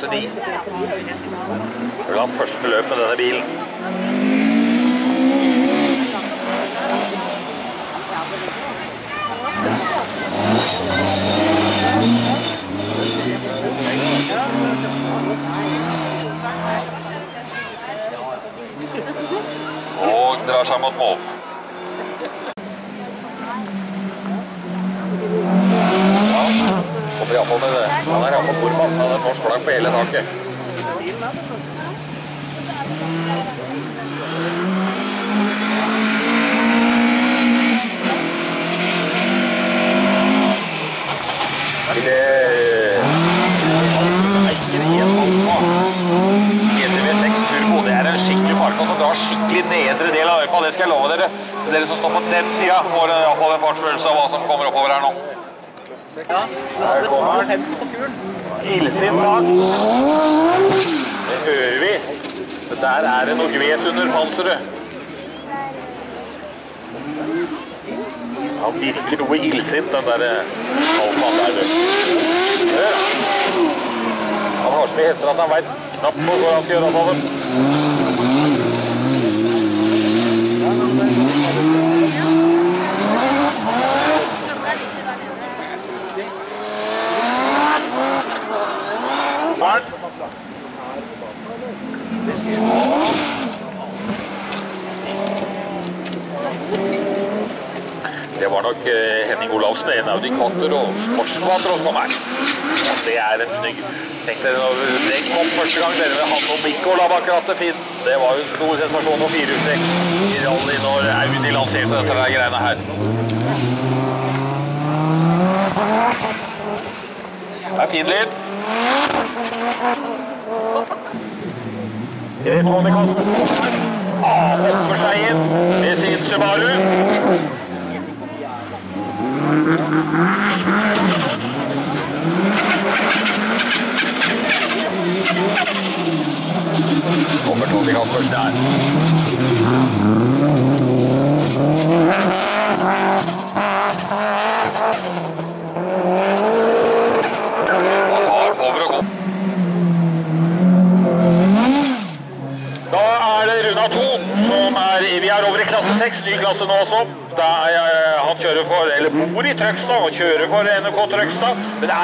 velocity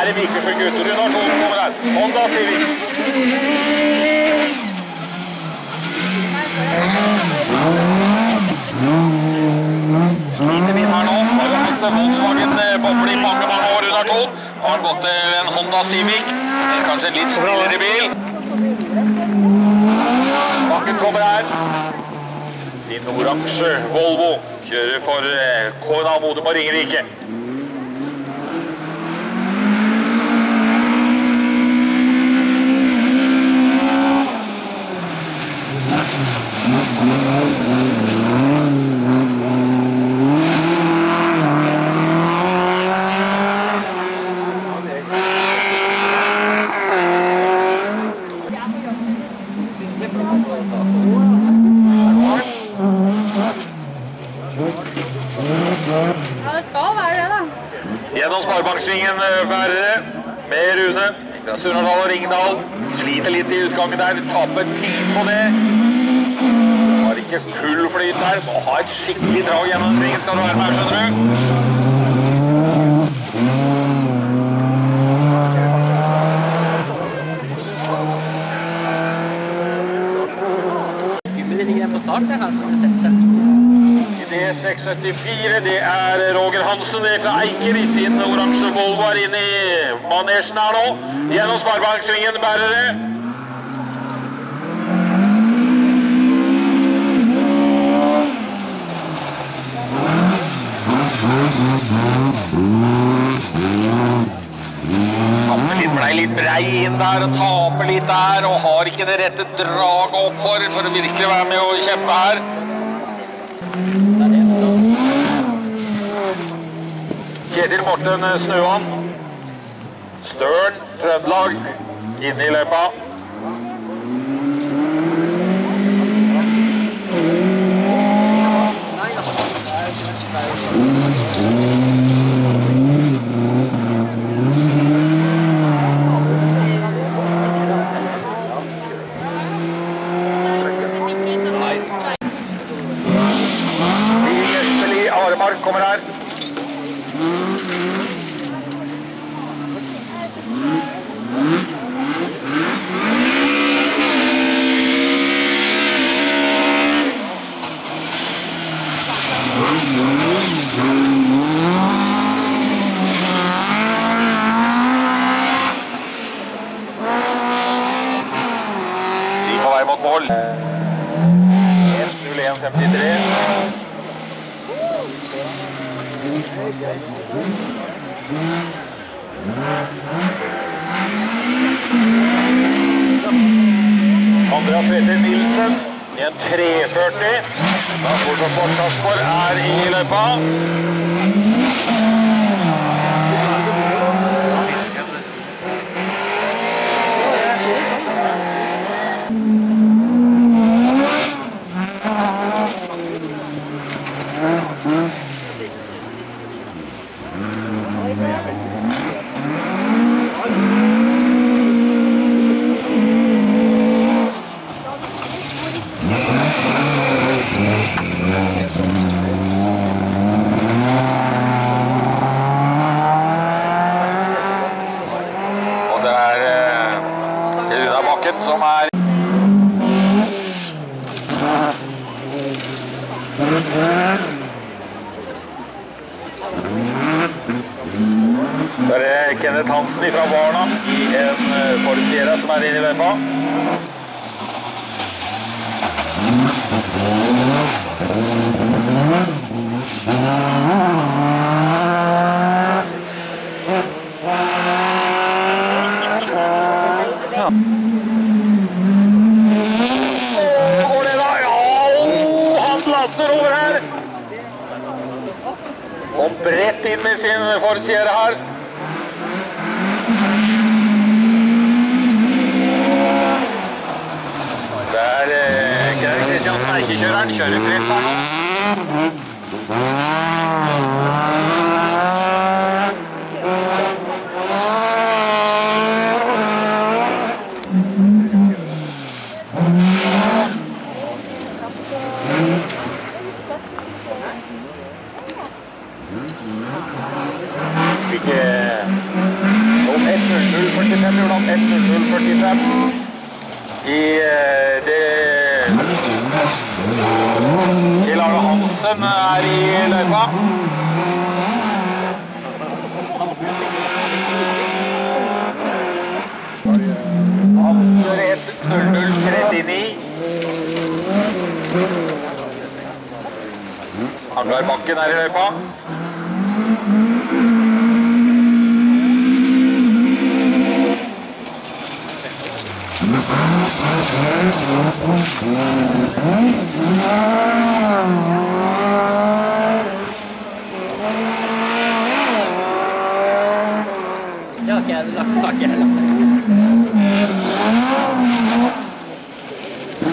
Men det er en Vikersjø gutter. Runar Thon kommer her. Honda Civic. Litt her nå. Har Volkswagen eh, boble i mange, mange år under. Har gått til en Honda Civic. Kanskje en litt snillere bil. Bakken kommer her. Din oransje Volvo kjører for eh, KNA Modum og Ringerike. Ja, det skal være det, da. Gjennom Sparebanksvingen eh, bærere med Rune fra Surnadal og Ringdal. Sliter litt i utgangen der, taper tid på det. Ikke full flyt her. Må ha et skikkelig drag gjennom svingen skal du være med, skjønner du. Skummel litt grann det kanskje det setter seg. D674, det er Roger Hansen fra Eiker i sin oransje er inne i manesjen her nå. Gjennom Sparebanksvingen bærer Taper litt, brei inn der og taper litt der og har ikke det rette draget opp for, for å virkelig være med og kjempe her. Kjetil Morten Snøan. Støren, Trøndelag, inne i løypa. Stig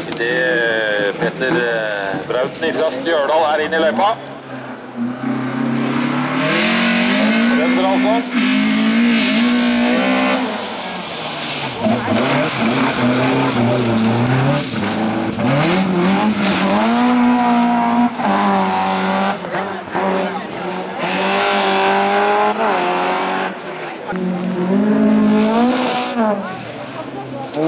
Idet Petter eh, Brauten fra Stjørdal er inne i løypa. Trønder altså. Så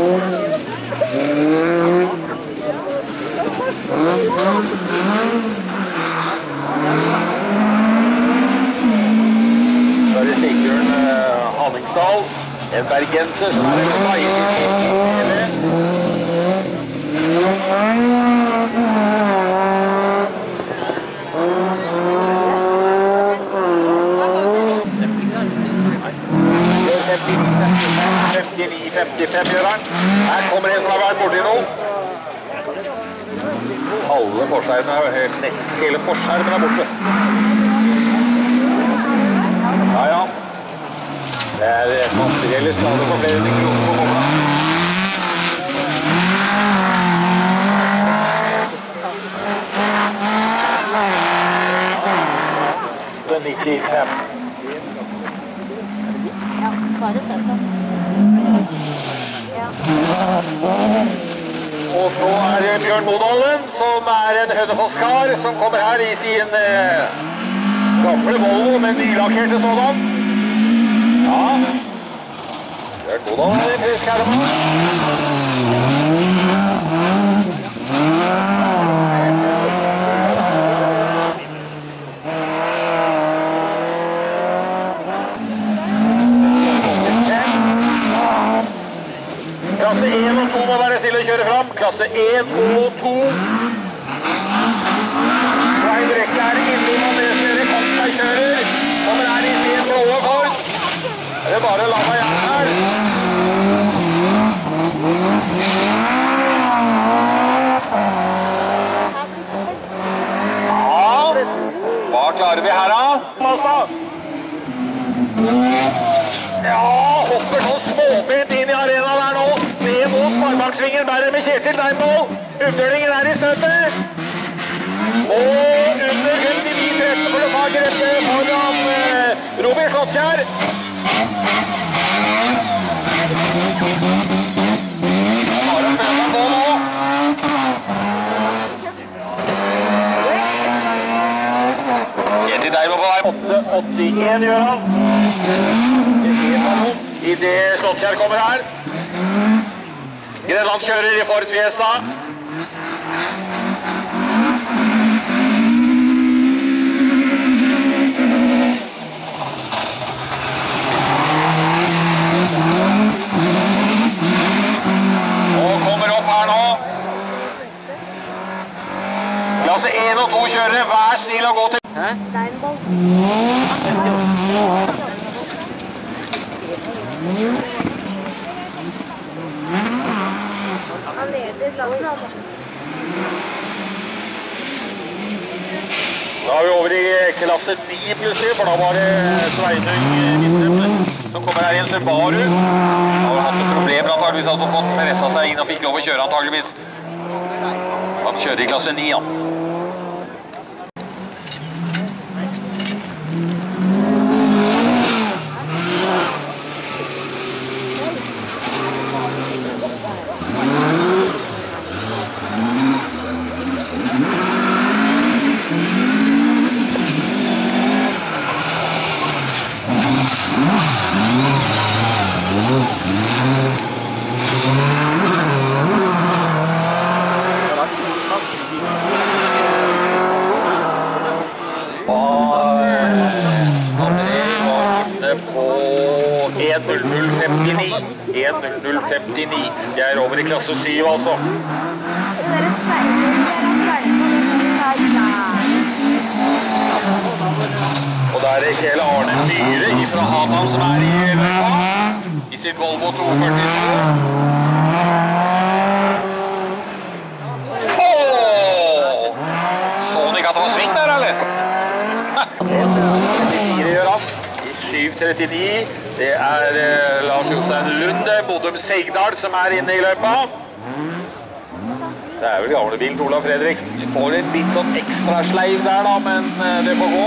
er det Sigbjørn eh, Hanningsdal, en bergenser som er en veier. Gjør 59, 55 gjør han. Her kommer en som har vært borti noe. Alle forskjermene, er nesten hele forskjermen er borte. Ja, ja. Det er materielle skader på flere mikrofoner på 95. Ja, bare sett den. Ja. Og så er det Bjørn Modalen, som er en Hønefoss-kar, som kommer her i sin eh, gamle Volvo, men nylakkerte sådan. Klasse 1 og 2 må være stille og kjøre fram. Klasse 1 og 2. Svein Brekke er inne i manøvrere. Kongsberg kjører. Kommer her inn i en blå Ford. Det er bare å la meg gjøre her. Ja, hva klarer vi her da? Ja, hopper sånn småfint inn i arenaen der nå. Ned mot Sparebanksvingen, bærer med Kjetil Deinvold. Umdølingen er i støtet. Og under 59-13 for å ta grepet foran eh, Robert Slottkjær. Bare å prøve på. Kjetil vei. 8-81 gjør han. Idet Slottkjær kommer her. Grenland kjører i Ford Fiesta. Og kommer opp her nå. Klasse 1 og 2 kjørere, vær snill å gå til Deinboll. Han leder klassen, altså. Da er vi over i klasse 9 plutselig, for da var det Sveinung Midtstrøm som kommer her i en Subaru. Har hatt noen problemer antageligvis, altså fått pressa seg inn og fikk lov å kjøre antageligvis. Han kjører i klasse 9, ja. 1.00,59. 1.00,59. De er over i klasse 7, altså. Og det er det. Er Kjell Arne Myhre fra Hatam som er i løypa. I sin Volvo 242. Åh! Så han ikke at det var sving der, eller? 4 gjør han. I 7.39. Det er eh, Lars Jostein Lunde, Bodum Sigdal, som er inne i løypa. Det er vel gamlebilen til Olav Fredriksen. Vi får en litt sånn ekstra sleiv der, da, men eh, det får gå.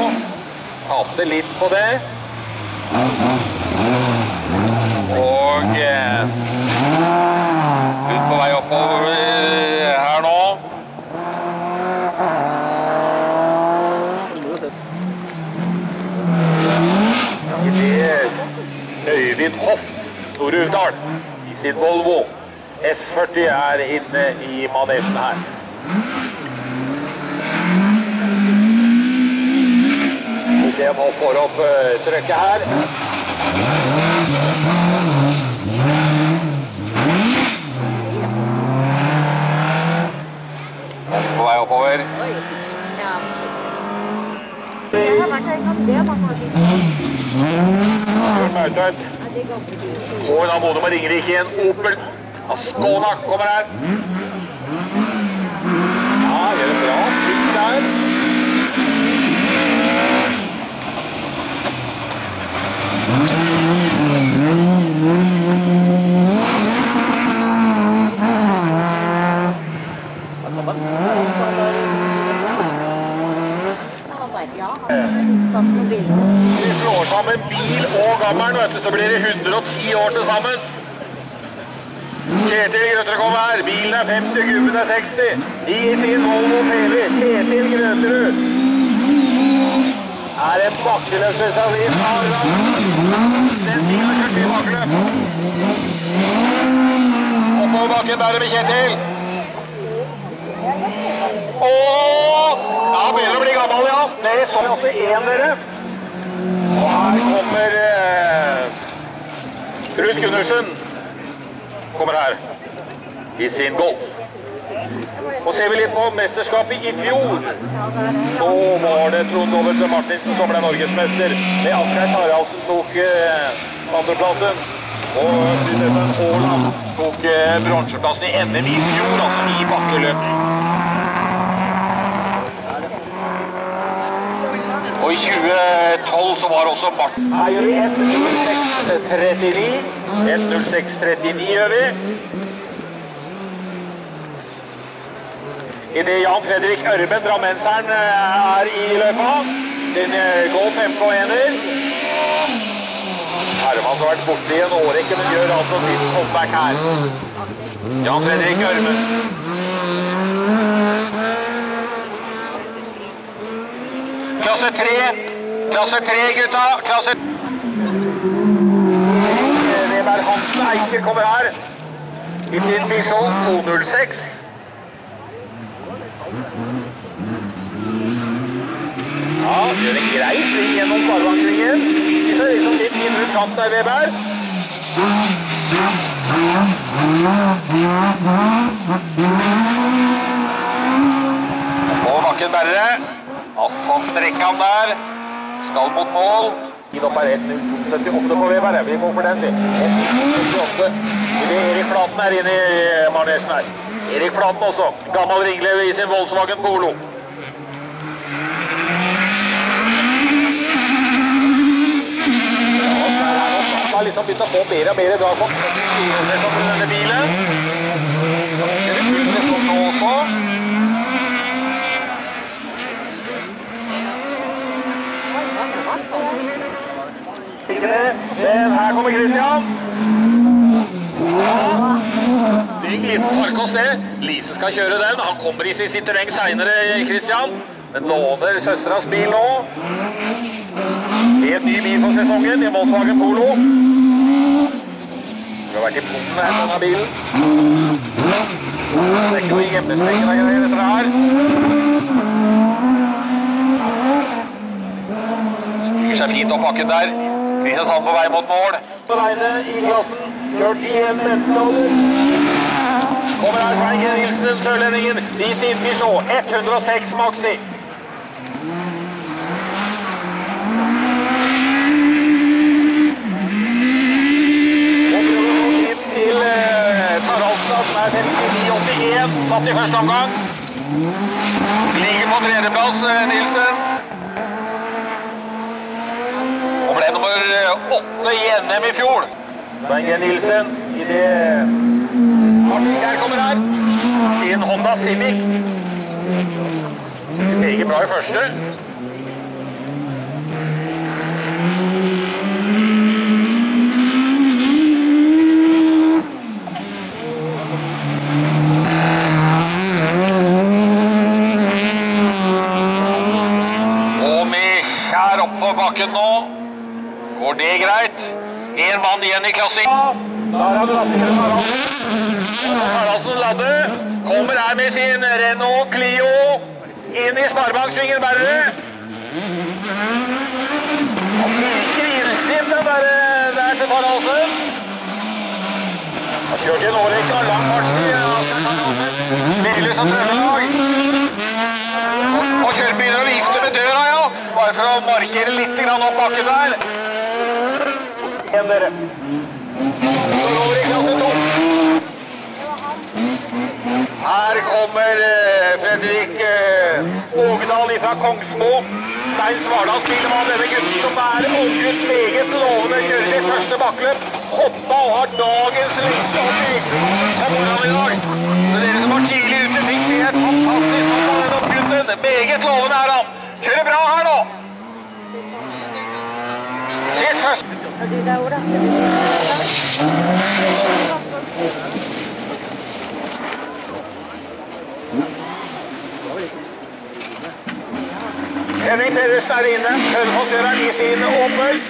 Tapte litt på det. Og eh, ut på vei oppover eh, her nå. Det er Øyvind Hoff Nord-Uvdal i sin Volvo. S40 er inne i manesjen her. Vi ser om han får opp uh, trøkket her. På vei oppover. Det har vært her det er mange år siden. Og da må du med Ringerike igjen. Opel Ascona kommer her. Ja, gjør en bra sving der. Ja, satt på bilen. Vi slår sammen bil og gammelen, vet du, så blir det 110 år til sammen. Kjetil Grøterud kommer her. Bilen er 50, gubben er 60. I sin Volvo PV. Kjetil Grøterud. Er en bakkeløpsspesialist. Den bilen har kjørt i bakkeløp. Oppover bakken bærer med Kjetil. Åh! Ja, begynner å bli gammel, ja. Det så sånn også en, dere. Og her kommer eh, Truls Gundersen. Kommer her i sin Golf. Og ser vi litt på mesterskapet i fjor, så var det Trond Robert Martinsen som ble norgesmester. Med Asgeir Taraldsen tok eh, andreplassen. Og Steffen Aaland tok eh, bronseplassen i NM i fjor, altså i bakkeløp. Og i 2012 så var også Martin Her gjør vi 1.06,39. 1.06,39 gjør vi. Idet Jan Fredrik Ørmen, drammenseren, er i løypa. Sin eh, Golf MK1-er. Herman har vært borte i en årrekke, men gjør altså sitt comeback her. Jan Fredrik Ørmen. Klasse 3. Klasse 3, gutta. Klasse Weber Hansen Eiker kommer her. I sin Bichon 206. Ja, gjør en grei sving gjennom Sparebanksvingen. Svinger seg liksom litt inn rundt kanten der, Weber. På bakken bærere. Asfaltstrekkan der. Skal mot mål. Tid opp er 1.78 på Weber. Vi går for den, vi. 1.78. Erik Flaten er inne i manesjen her. Erik Flaten også. Gammel ringlev i sin Volkswagen Polo. Han har liksom begynt å få bedre og bedre drag på denne bilen. Det er det også. Ikke. Men her kommer Christian. Det. Lise skal kjøre den. Han kommer i sin Citroën seinere, Christian. Den låner søsteras bil nå. Helt ny bil for sesongen i Volkswagen Polo. Du har vært i Polen med denne bilen. Det er ikke noe hjemmestekker og greier, dette her. Smyger seg fint opp bakken der. Kristiansand på vei mot mål. På veiene i klassen, kjørt i en menneskealder. Kommer her Svein. Nilsen, sørlendingen. De sier Peugeot 106 Maxi. til eh, Taraldstad, som er 59-81, satt i første omgang. Ligger på tredjeplass, eh, Nilsen. Og ble nummer eh, åtte i NM i fjor. Svein Nilsen i det Martin kommer her. I en Honda Civic. Meget bra i første. Og med skjær oppfor bakken nå. Går det greit? Én mann igjen i klassing. Der er raskere Haraldsen. Ladde kommer her med sin Renault Clio inn i Sparebanksvingen Berre. Han bruker illsint, den der, der til Haraldsen. Har kjørt i en årrekke av lang fartstid. Smiler som Trøndelag. Og kjører begynner å vifte med døra, ja. Bare for å markere litt opp bakken der. Hender. Her kommer eh, Fredrik eh, Ågedal fra Kongsmo. Stein Svardal spiller med denne gutten som er unggutt meget lovende. Kjører sitt første bakkeløp. Hoppa og har dagens lengste hopp i morgenen i dag. Dere som var tidlig ute, fikk se et fantastisk hopp av denne unggutten. Meget lovende er han. Kjører bra her nå. Sitt først. Henning Pedersen er inne. Hønefoss gjør i sin Opel.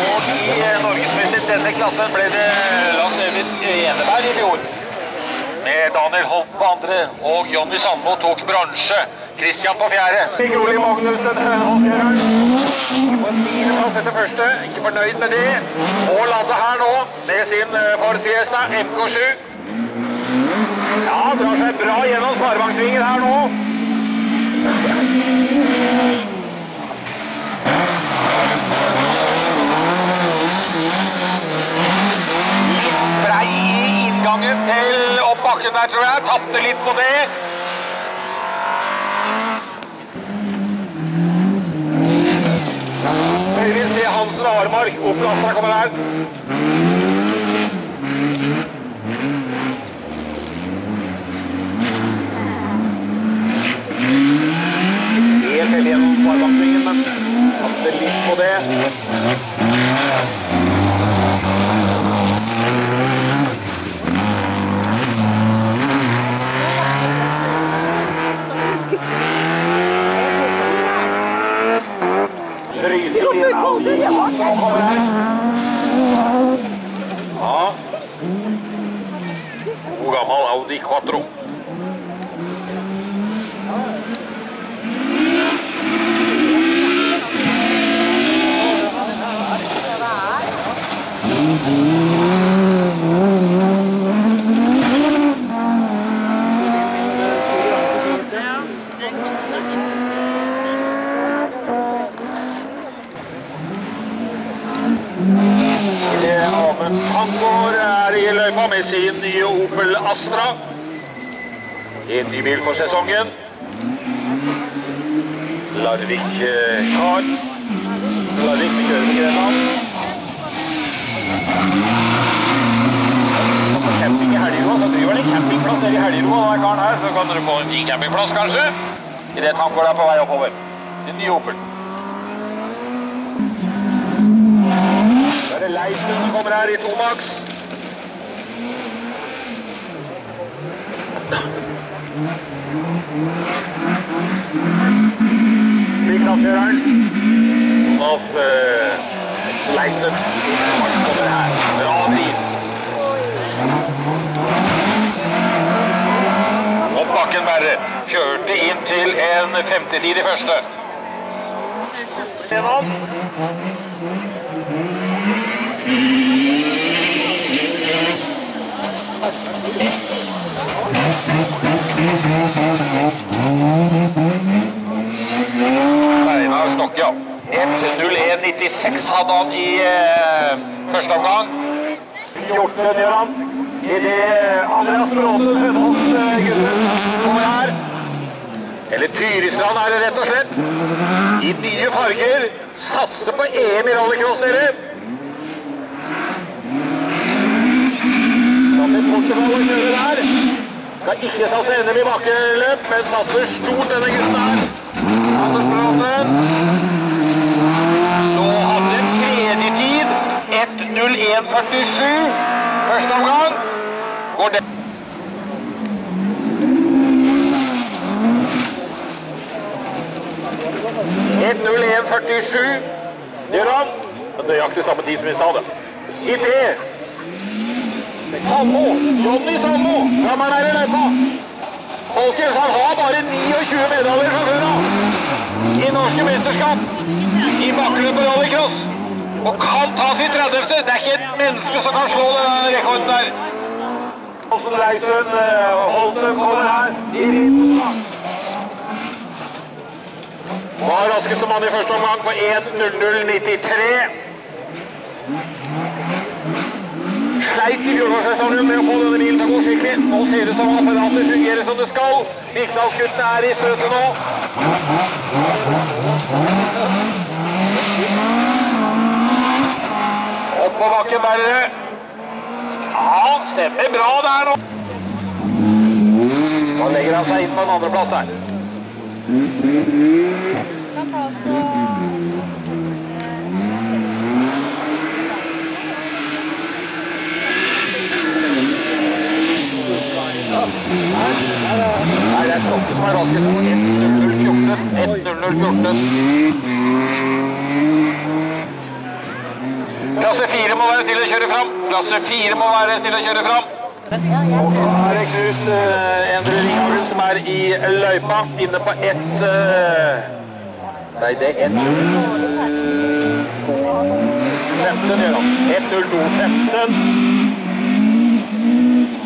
Og i norgesmester denne klassen ble det Lars Øyvind Eneberg i fjor. Med Daniel Holt på andre og Jonny Sandmo tok bransje. Christian på fjerde. Stig Oli Magnussen. På etter første. Ikke fornøyd med det. Og ladde her nå med sin eh, Ford Fiesta MK7. Ja, drar seg bra gjennom Sparebanksvingen her nå. Litt brei inngangen til bakken der, tror jeg. Tapte litt på det. Øyvind C. Hansen Aremark, Opel kommer her. helt heldig gjennom sparebankringen, men tapte litt på det. Uga mal Audi 4. løypa med sin nye Opel Astra. En ny bil for sesongen. Larvik-kar. Larvik vi kjører med Grenland. Camping i Helgerå, så driver han en campingplass nede i Helgerå, så kan dere få en ny campingplass kanskje. Idet Tangård er på vei oppover. Sin nye Opel. Så er det Leisen som kommer her i Eh, Leisen kommer her. Bra driv. Og bakken Berre. Kjørte inn til en femtetid i første. Gjennom. Einar Stokke, ja. 1.01,96 hadde han i eh, første omgang. 14 gjør han. Idet Andreas Bråten Hønefoss eh, gutter kommer her. Eller Tyristrand er det rett og slett. I nye farger. Satser på EM i rallycross, dere. Skal til Portugal å kjøre der. Skal ikke satse NM i bakkeløp, men satser stort denne gutten her. Så hadde tredje tid 1.01,47 første omgang. Går det. gjør han. Nøyaktig samme tid som i stad. I Sammo, Jonny Sammo, gammel er i løypa. Folkens, han har bare 29 medaljer fra før av i norske mesterskap i bakkeløp og rallycross. Og kan ta sin 30. Det er ikke et menneske som kan slå den rekorden der. Åsen Leisund Holten kommer her. Var raskeste mann i første omgang på 1.00,93. Sleit i fjorårssesongen med å få denne bilen til å gå skikkelig. Nå ser det som apparatet fungerer som det skal. Vikdalsguttene er i støtet nå. Opp på bakken Berre. Ja, stemmer bra der nå. Nå legger han seg inn på en andreplass her. Kan ta oss på Nei, det er Stokke som er raskest på 1.0014. 1.0014. Klasse 4 må være stille og kjøre fram. Klasse 4 må være stille og kjøre fram. Og så er det Knut uh, Endre Ringhagen som er i løypa, inne på ett uh, Nei, det er 1.02.15 gjør han. 1.02.15.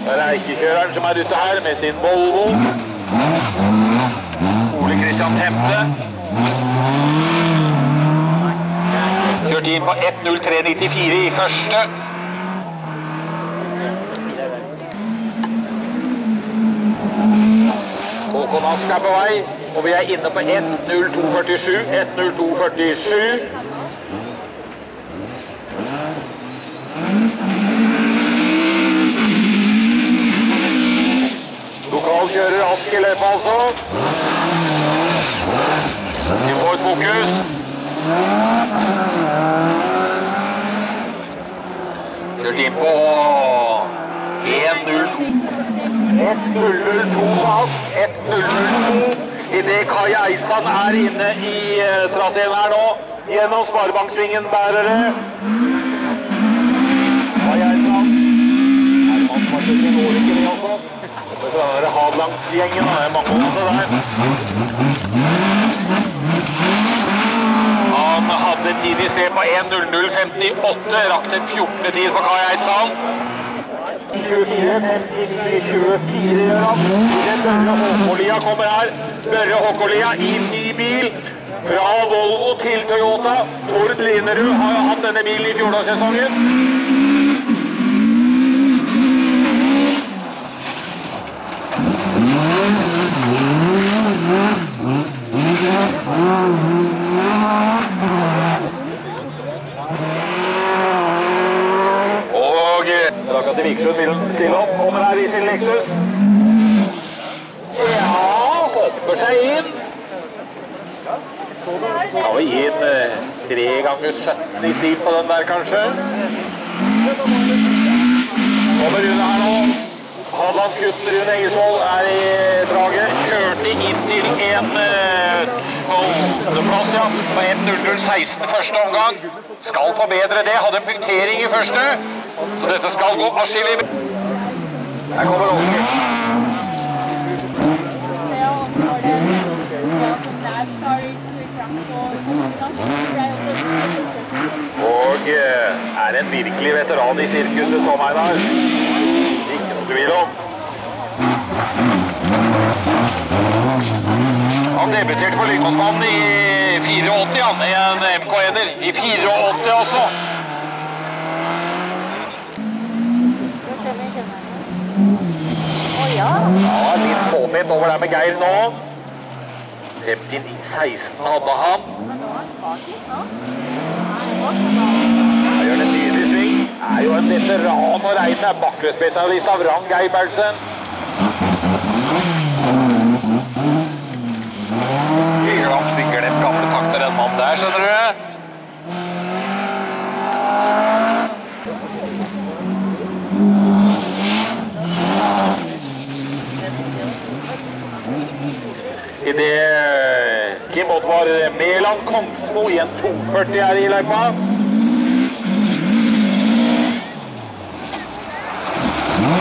Det er Eikekjøreren som er ute her med sin Volvo. Ole Kristian Temte. Kjørte inn på 1.03,94 i første. Håkon Ask er på vei, og vi er inne på 1.02,47. 1.02,47. Lokalkjører Ask i løypa altså. Vi får fokus. Kjørt inn på 1.02. 1.002 på Ask. 1.002. Idet Kai Eisan er inne i uh, traseen her nå. Gjennom Sparebanksvingen bærer det. Kai Eisan. Herman Martinsen når ikke det, altså. Fra den Hadelandsgjengen, det er mange også der. Han hadde tid i sted på 1.00,58, rakk til 14. tid på Kai Eidsand. 24, 59, 24 gjør Håkolia kommer her. Børre Håkolia i ny bil. Fra Volvo til Toyota. Tord Linerud har hatt denne bilen i fjorårssesongen. Og Raka til Vikersund vil stille opp. Kommer her i sin Lexus. Ja, hopper seg inn. Skal vi gi en eh, tre ganger 17 i stil på den der, kanskje? Kommer Rune her nå. Hadelandsgutten Rune Egersvold er i draget. Kjørte inn til en eh, oh, holdeplass ja. På 1.00,16 første omgang. Skal forbedre det. Hadde en punktering i første, så dette skal gå atskillig Her kommer Olsen. Og eh, er en virkelig veteran i sirkuset, Tom Einar. Tvil om. Han debuterte på Lyngåsbanen i 84, han. I en MK1-er. I 84 også. Ja. Ja, litt ståpent over der med Geir nå. 59-16 hadde han. Er jo en veteran og rein er bakkespesialist av rang, Geibertsen. Hyggelig bygger den gamle takter, den mann der, skjønner du. I det Kim Oddvar Mæland Konsmo i en 240 her i løypa. Han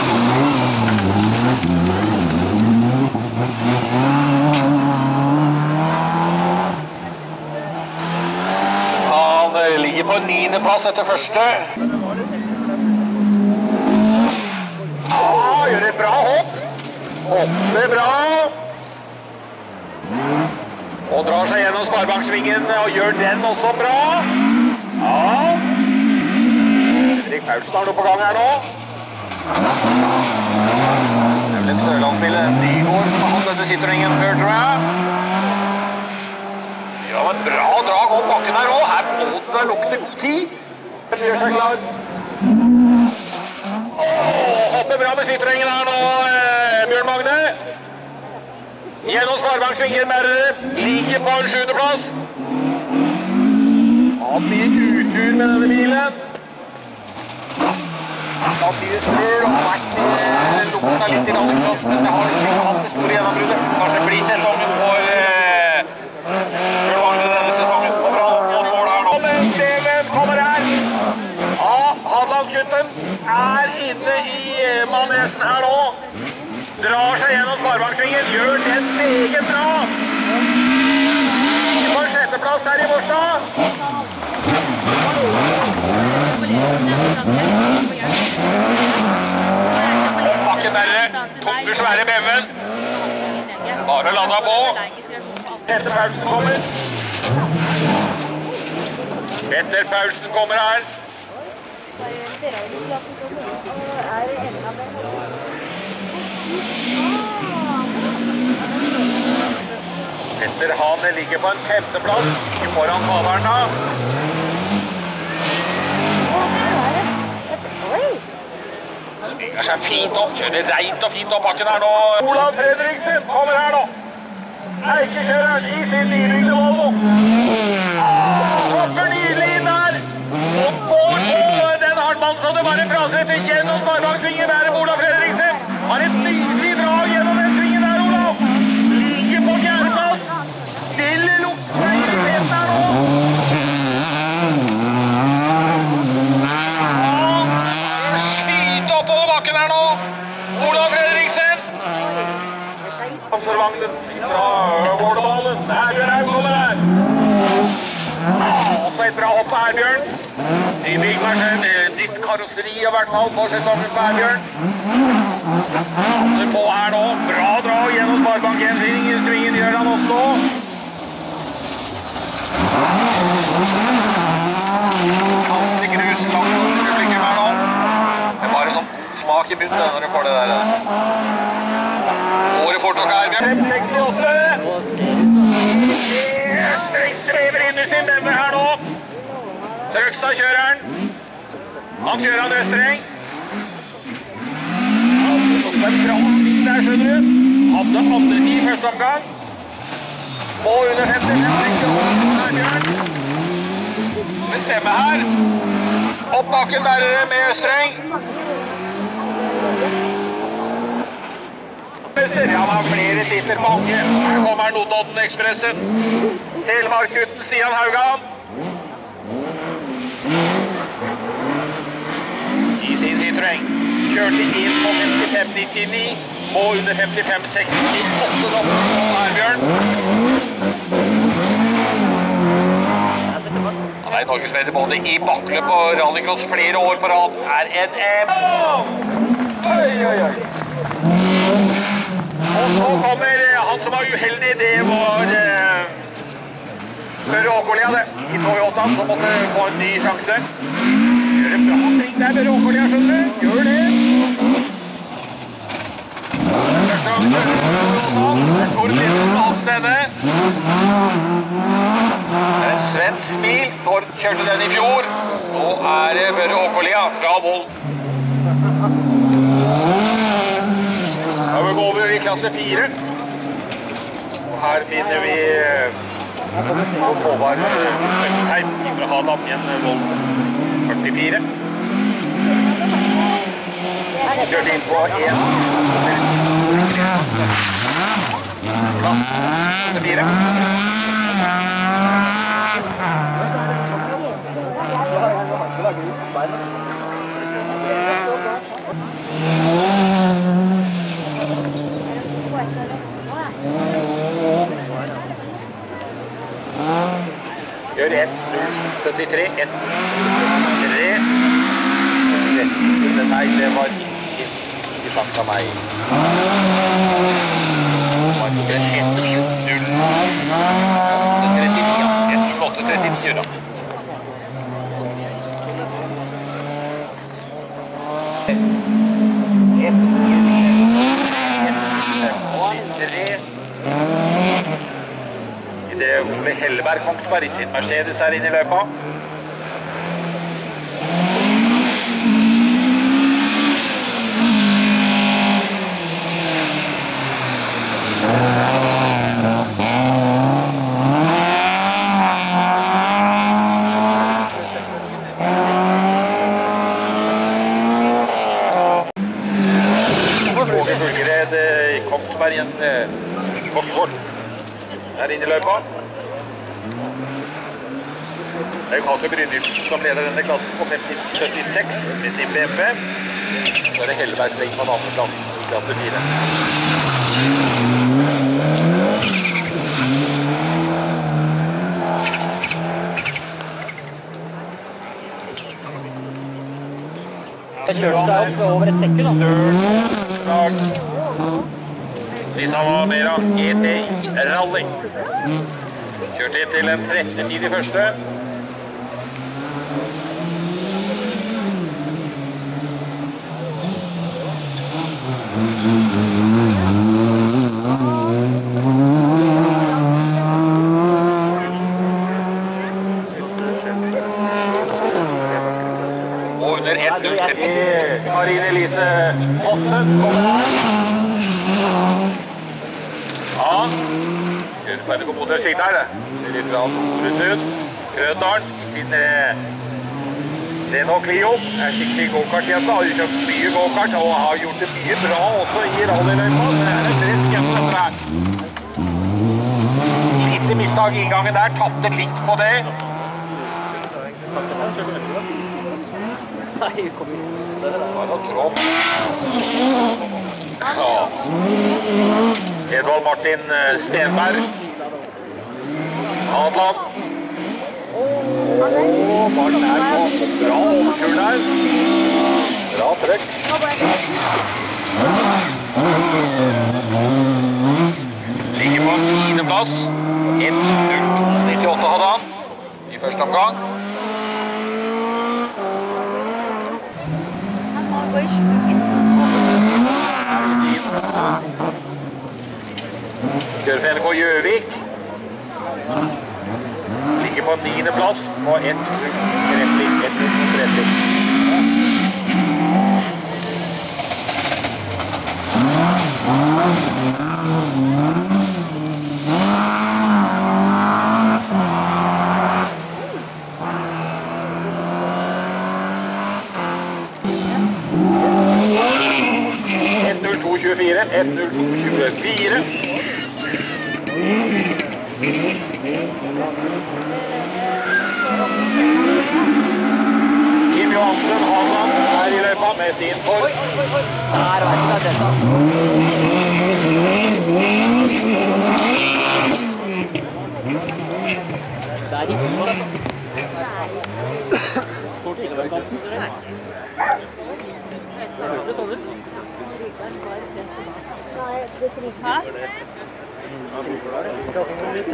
eh, ligger på niendeplass etter første. Ja, gjør et bra hopp. Hopper bra. Og drar seg gjennom sparebanksvingen og gjør den også bra. Ja. Fredrik Paulsen har noe på gang her nå. Det vel en sørlandsspiller, Nygård, hatt denne jeg. Så gjør han et bra drag opp bakken her òg. Her må det lukte god tid. Gjør seg klar. Hopper bra med Citroengen her nå, eh, Bjørn Magne. Gjennom Sparebanksvingen Mærere. Ligger på en sjuendeplass. Hatt mye utur med denne bilen. Mye strøl og vært eh, lukta litt i rallycross, men det har ikke hatt det store gjennombruddet. Kanskje blir sesongen for eh, denne sesongen. Og bra her nå. Men Steven her. Ja, er inne i manesen manesjen her nå. Drar seg gjennom Sparebanksvingen, gjør den meget bra. Vi får sjetteplass her i Morstad. Bakken der, tunge, svære BMW-en. Bare landa på. Petter Paulsen kommer. Petter Paulsen kommer her. Er? Petter Hane ligger på en femteplass foran. Oi! Svinger seg fint opp, kjører reint og fint opp bakken her nå. Olav Fredriksen kommer her nå. Eikekjøreren i sin nybygde Volvo. Hopper nydelig inn der. Og går på den hardmann så det bare frasretter gjennom Sparebanksvingen der Olav Fredriksen. Har et nydelig drag gjennom den svingen der, Olav. Ligger på fjerdeplass. Lille lukter i teten her nå. Skyte oppover bakken her nå. Olav Fredriksen. Panservognen fra Vårdalen. Herbjørn Bjørn kommer her. Også et bra hopp på Herbjørn. Nybygg maskin, nytt karosseri i hvert fall på sesongen på Erbjørn. Holder på her nå. Bra drag gjennom Sparebank 1-svingen. Svingen gjør han også. Det er bare sånn smak i bunnen når du får det der. Året får nok her, Bjørn. 568. Svever inn i sin BMW her nå. Trøgstad kjører han. Han kjører Østreng. Hadde også en bra sving der, skjønner du. Hadde andre tid i første omgang. Og under 55 68 der, Bjørn. Det stemmer her. Opp bakken bærer er det med Østreng. Han har flere titler mange. Her kommer Notodden-ekspressen. Telemark-gutten Stian Haugan. I sin Citroën. Kjørte inn på 55,99 og under 55,68 nå. på Herbjørn. Han er er norgesmester både i bakkeløp og rallycross flere år på rad. Er en M. Oi, oi, oi. Og så kommer han som var uheldig. Det var eh, Børre det. I Toyota, som måtte få en ny sjanse. Gjør en bra sving der, Børre Åkerlia, skjønner du. Gjør det. En svensk bil. Tord kjørte den i fjor. Nå er det Børre Håkolia fra Vold. Da går vi over i klasse 4. Og her finner vi eh, Håvard Østheim fra Hadamjen Vold 44. Kjørte inn på 1. Klasse 4. Gjør 1, 73, 1, 3. Rettelse, nei, det var ikke, ikke sagt av meg. Ikke 1, 0, 39, ja. 1, 08, 39, Ole Helleberg Kongsberg i sin Mercedes her inne i løypa. Eh, Kongsberg igjen. eh, Korsvoll er inne i løypa. Cato Brynildsen som leder denne klassen på 50-76 med sin BP. Så er det Helleberg Steng på andreplass i klasse 4. Jeg kjørte seg opp over et sekund. av GTI Rally. Kjørte inn til en 13 tid i første. Og under 1.05 Marine Elise Hossen kommer her. Ja, kjører motorsikt her. det. Litt fra Noresund, Krødalen, sin eh, Renault Clio. Er skikkelig gokartjente, har kjøpt mye gokart og har gjort det mye bra også i rallyløypa. Det er en frisk jente dette her. Lite mistak i inngangen der, Tatte litt på det. Nei, kom igjen. Ja. Edvald Martin eh, Stenberg. Adland. Åh, Martin er på bra overtur der. Bra trøkk. Ligger på tiendeplass. 1.98 hadde han i første omgang. Kjører for NRK Gjøvik ligger på niendeplass på 1030. 1030. F0224. Johansen Hagan er i løypa med sin form. Der var ikke det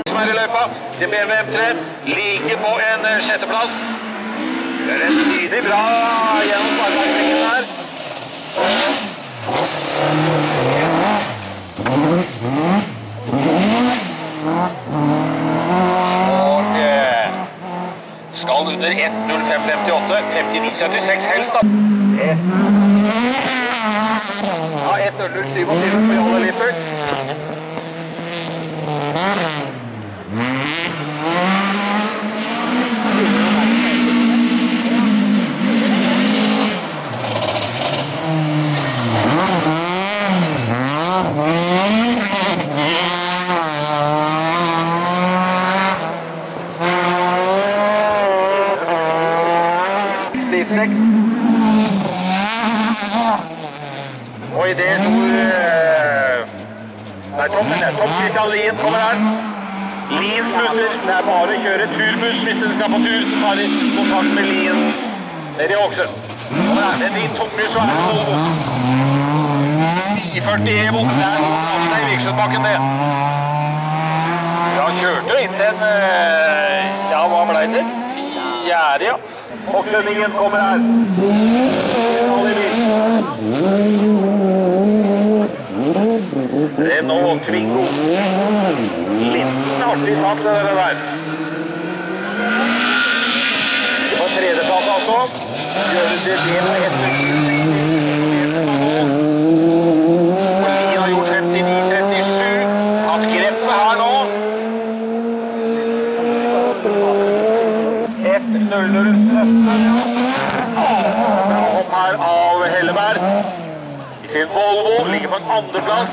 som er i løypa til BMW M3. Ligger på en eh, Gjør en nydelig bra gjennom sparkavdelingen her. Eh, skal under 1.0558. 59,76 helst, da. Ja, 1.0027 på alle liter. Seks. Og i det Tor eh, Tom Christian Lien kommer her. Liens busser. Det er bare å kjøre turbuss hvis dere skal på tur. Så tar de kontakt med Lien nede i Åksø. Her med din tunge, svære Volvo. 940 Evo. Det er det er i Virksomhetsbakken, det. Han kjørte inn til en eh, Ja, hva blei det? Fjerde, ja. Åksø-Lien kommer her. Renault Twingo. Litt artig sak, det der. På tredjeplass, altså. Gjør det til med Lien har gjort 59-37. Hatt grepet her nå. 1-0-0-17. Her av Helleberg. I sin Volvo ligger på en andreplass.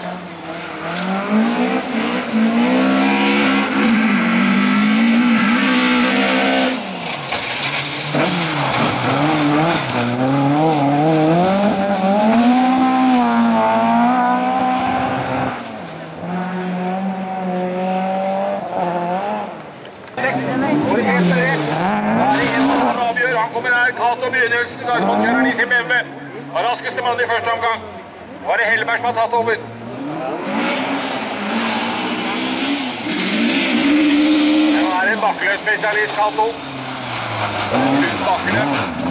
Hvor helt er det? Da er det en som kan avgjøre. Han kommer begynnelsen. Gardermoen-kjøreren i sin BMW. Var raskeste mann i første omgang. Nå er det Hellberg som har tatt over. Nå er det bakkeløpsspesialist, Kato. Bakkeløp.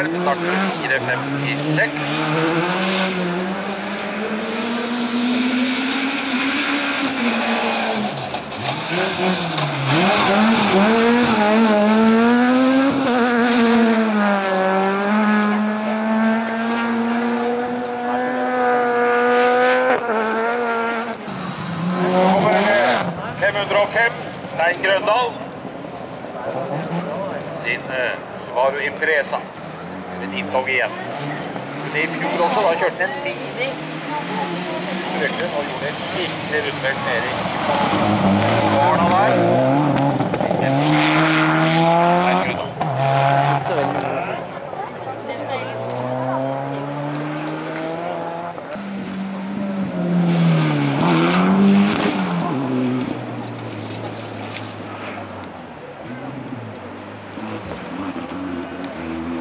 Med start 4.56. Så kommer det 505, Stein Grøndal. Sin eh, Subaru Impresa. Et inntog igjen. Men I fjor også, da kjørte han en Mini. Strøkte og gjorde et skikkelig rundfelt nede i Barna der. Stein Grøndal.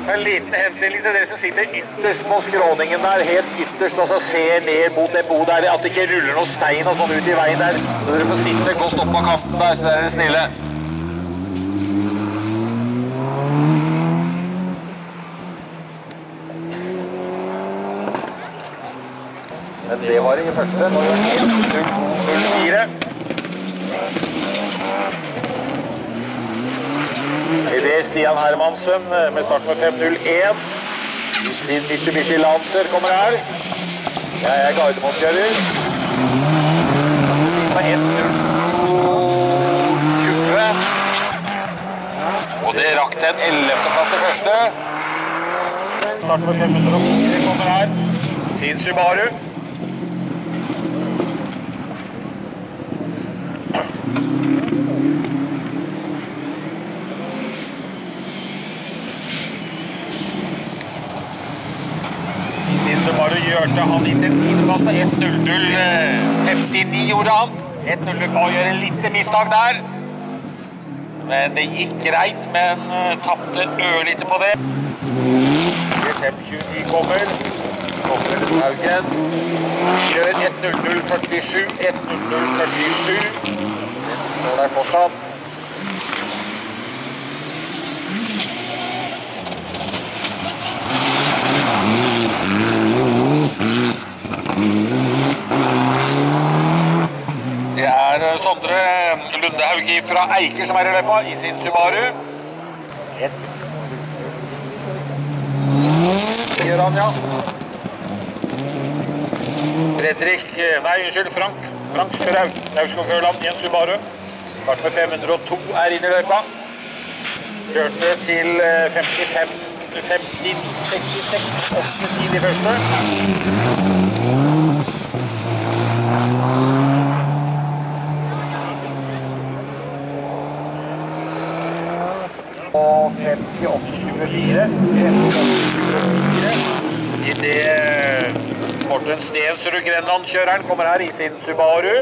En liten henstilling til dere som sitter ytterst på skråningen der, helt ytterst, og så ser ned mot det boet der, at det ikke ruller noe stein og sånn ut i veien der. Så dere får sitte godt opp av kanten der, så dere er snille. Men det var i første. Nå er det 0-4. Det Stian Hermansen eh, med start med 5.01. I sin Mitsubishi Lancer kommer her. Jeg er Gardermoen-kjører. På 1.020. Og det rakk til en 11. plass i første. Start med 504 kommer her. Sin Subaru. Altså 1.00,59 gjorde han. 1.00 å gjøre litt mistak der. Men det gikk greit, men uh, tapte ørlite på det. 5.29 kommer. Kommer Haugen. Gjør 1.00,47. 1.00,47. Den står der fortsatt. Det er Sondre Sondre Lundehaugi fra Eiker som er i løypa i sin Subaru. Et. Det gjør han, ja. Fredrik eh, Nei, unnskyld, Frank. Frank Spørhaug. Naurskog Høland i en Subaru. Kart med 502 er inne i løypa. Kjørte til eh, 55 59, 66, 89 i første. Og 58-24. Idet Morten Stensrud Grenland-kjøreren kommer her i sin Subaru.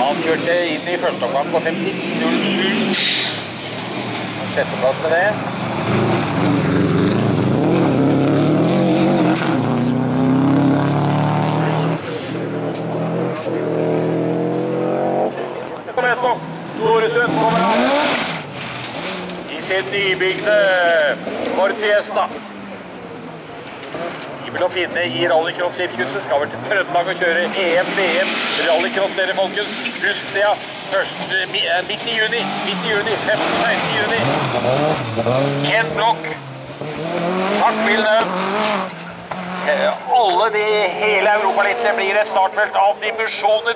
Han kjørte inn i første omgang på 59.07. Sjetteplass med det. Kom etterpå. Noresund kommer han. I sin nybygde Ford Fiesta. De vil finne i rallycross-sirkuset. Skal vel til Trøndelag og kjøre EM, VM, rallycross dere, folkens. Husk det, ja. Først, eh, midt i juni. Midt i juni. 15-16 juni. Ken Blokk. Takk, Villeneuve. Eh, Alle de hele europalittene blir et startfelt av dimensjoner.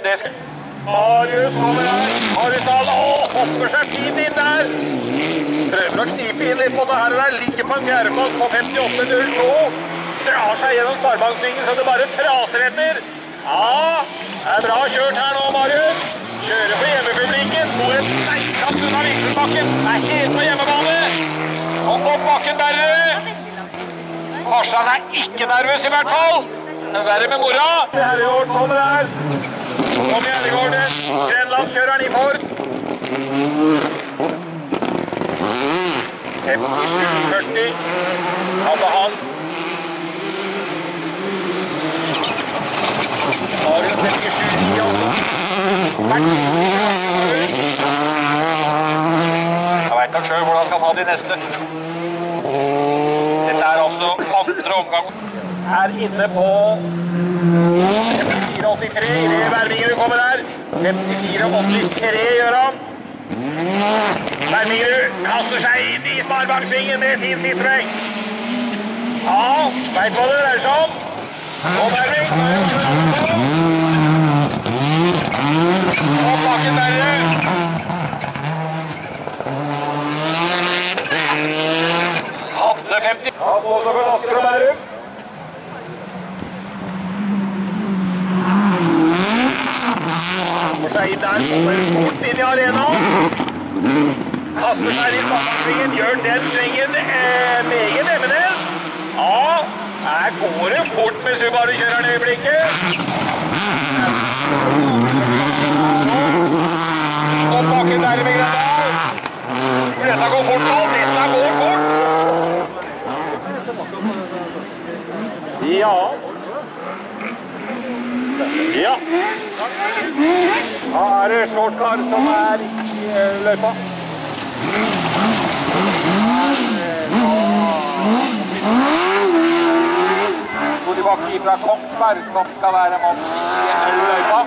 Marius kommer her. Marius Dahl hopper seg fint inn der. Prøver å knipe inn litt på det her og der. Ligger på en fjerdeplass på 58.02. Drar seg gjennom sparebanksvingen så det bare fraser etter. Ja, det er bra kjørt her nå, Marius. Kjører på hjemmepublikken. Får en steinkant unna Vikselbakken. Er helt på hjemmebane. Og opp bakken der. Farsan er ikke nervøs i hvert fall. Det er verre med mora. Herregård kommer her. Kom igjen, Herregården. Grenlandskjøreren i Ford. 57-40 hadde han. Har hun 57-9 altså. Jeg vet nok sjøl hvordan han skal ta de neste. Dette er altså andre omgang. Er inne på 54-83 i det Vermingerud kommer der. 54-83 gjør han. Vermingerud kaster seg inn i sparebanksvingen med sin Citroën. Ja, veit hva det dreier seg om. Kom, Erling. Opp bakken, Bergerud. Hadde 50. Ja, både med Asker og Bærum. Kommer seg inn der, kommer fort inn i arenaen. Kaster seg i bakkensvingen, gjør den svingen eh, meget Evenes. Ja, her går det fort med Subaru-kjøreren i øyeblikket. Opp bakken der med Grøndal. Dette går fort nå, dette går fort. Ja. Ja. Da er det shortcar som er i eh, løypa. Tore Bakke fra Kongsberg som skal være mann i løypa.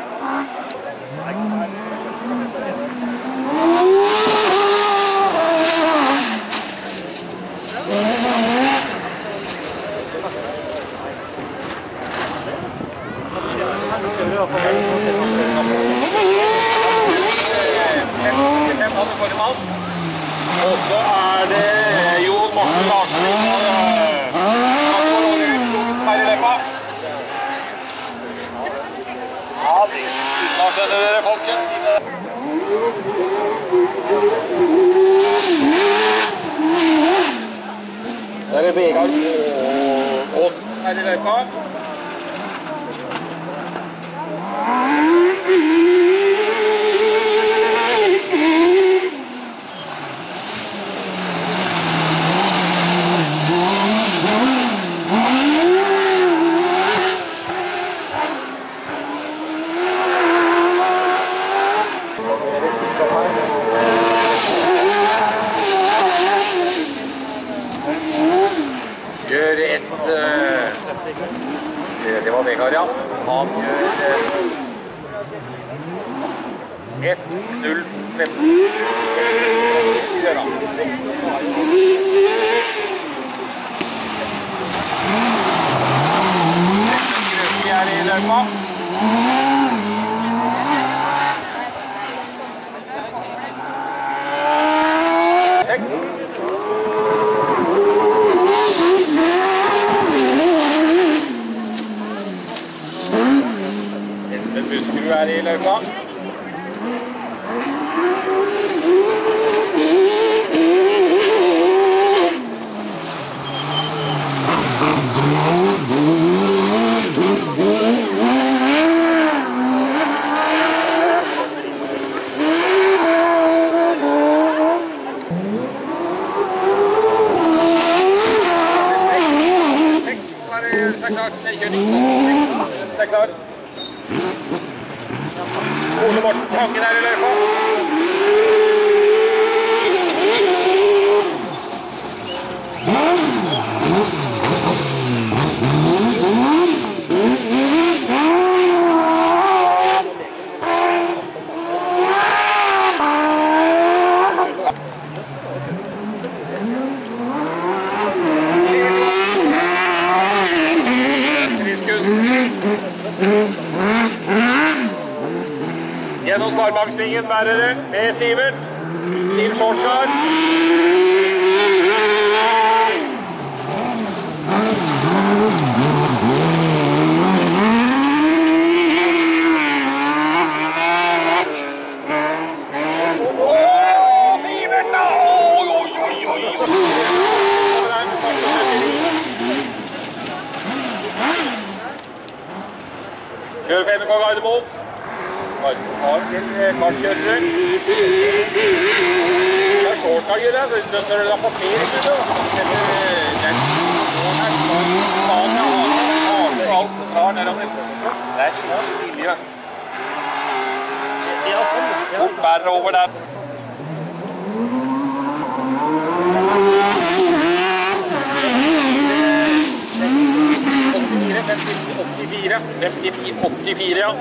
Og er det Jon Morten Larsen er. Ja, det unna skjønner dere, folkens. Der er Vegard Aasen som er i løypa. Good hit. Det var Vegard, ja. Han gjør det. 1.015. Kjør av. løypa. Espen Buskerud er i løypa. lærere med Sivert. Siv Shortgard. Når du har fått pils, så Det er skikkelig miljø. Ja, sånn. Opp bæret over der. Fem, 84, ja.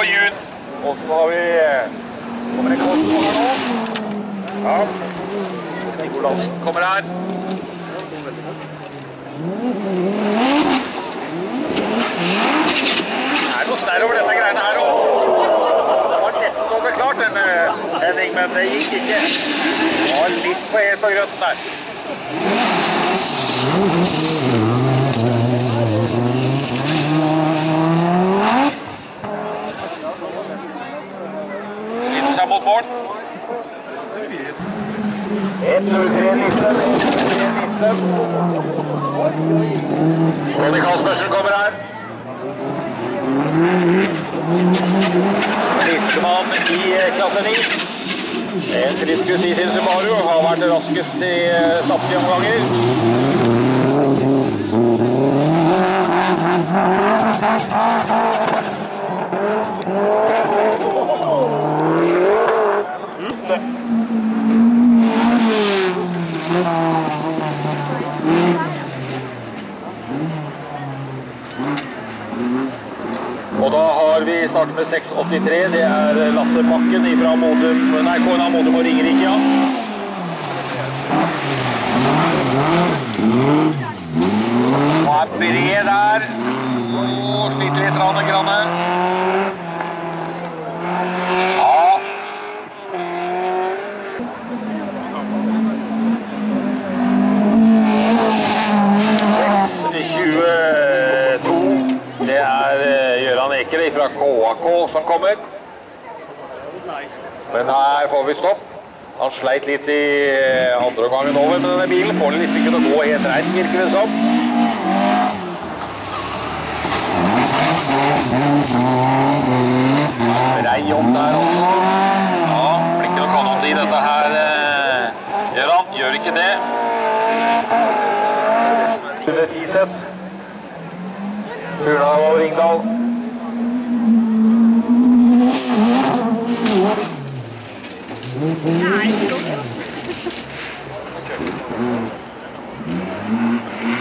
Og jun. Og så har vi Kommer en kort over nå. Ja. Nicolansen kommer her. Det er noe snær over dette greiene her òg. Det var nesten over klart, denne eh, Henning, men det gikk ikke. Det var litt på helt på grøten der. Sliter seg mot mål. 1-0-3-19. Ronny Kaspersen kommer her. Listemann i eh, klasse 9. En friskus i sin Subaru har vært raskest i eh, samtlige omganger. Og da har vi startet med 683. Det er Lasse Bakken fra Modum Nei, KNA Modum og Ringerike, ja. Og er bred der. Og sliter litt rann, grann. Ja. Seks, 22. Det er eh, Gøran Eker fra KAK som kommer. Men her får vi stopp. Han sleit litt i eh, andre omgangen over med denne bilen. Får den liksom ikke til å gå helt reint, virker det som. Brei jobb der også. Ja, blir ikke noe kanon i dette her, gjør han. Gjør ikke det. Under ti sett. Og Ringdal.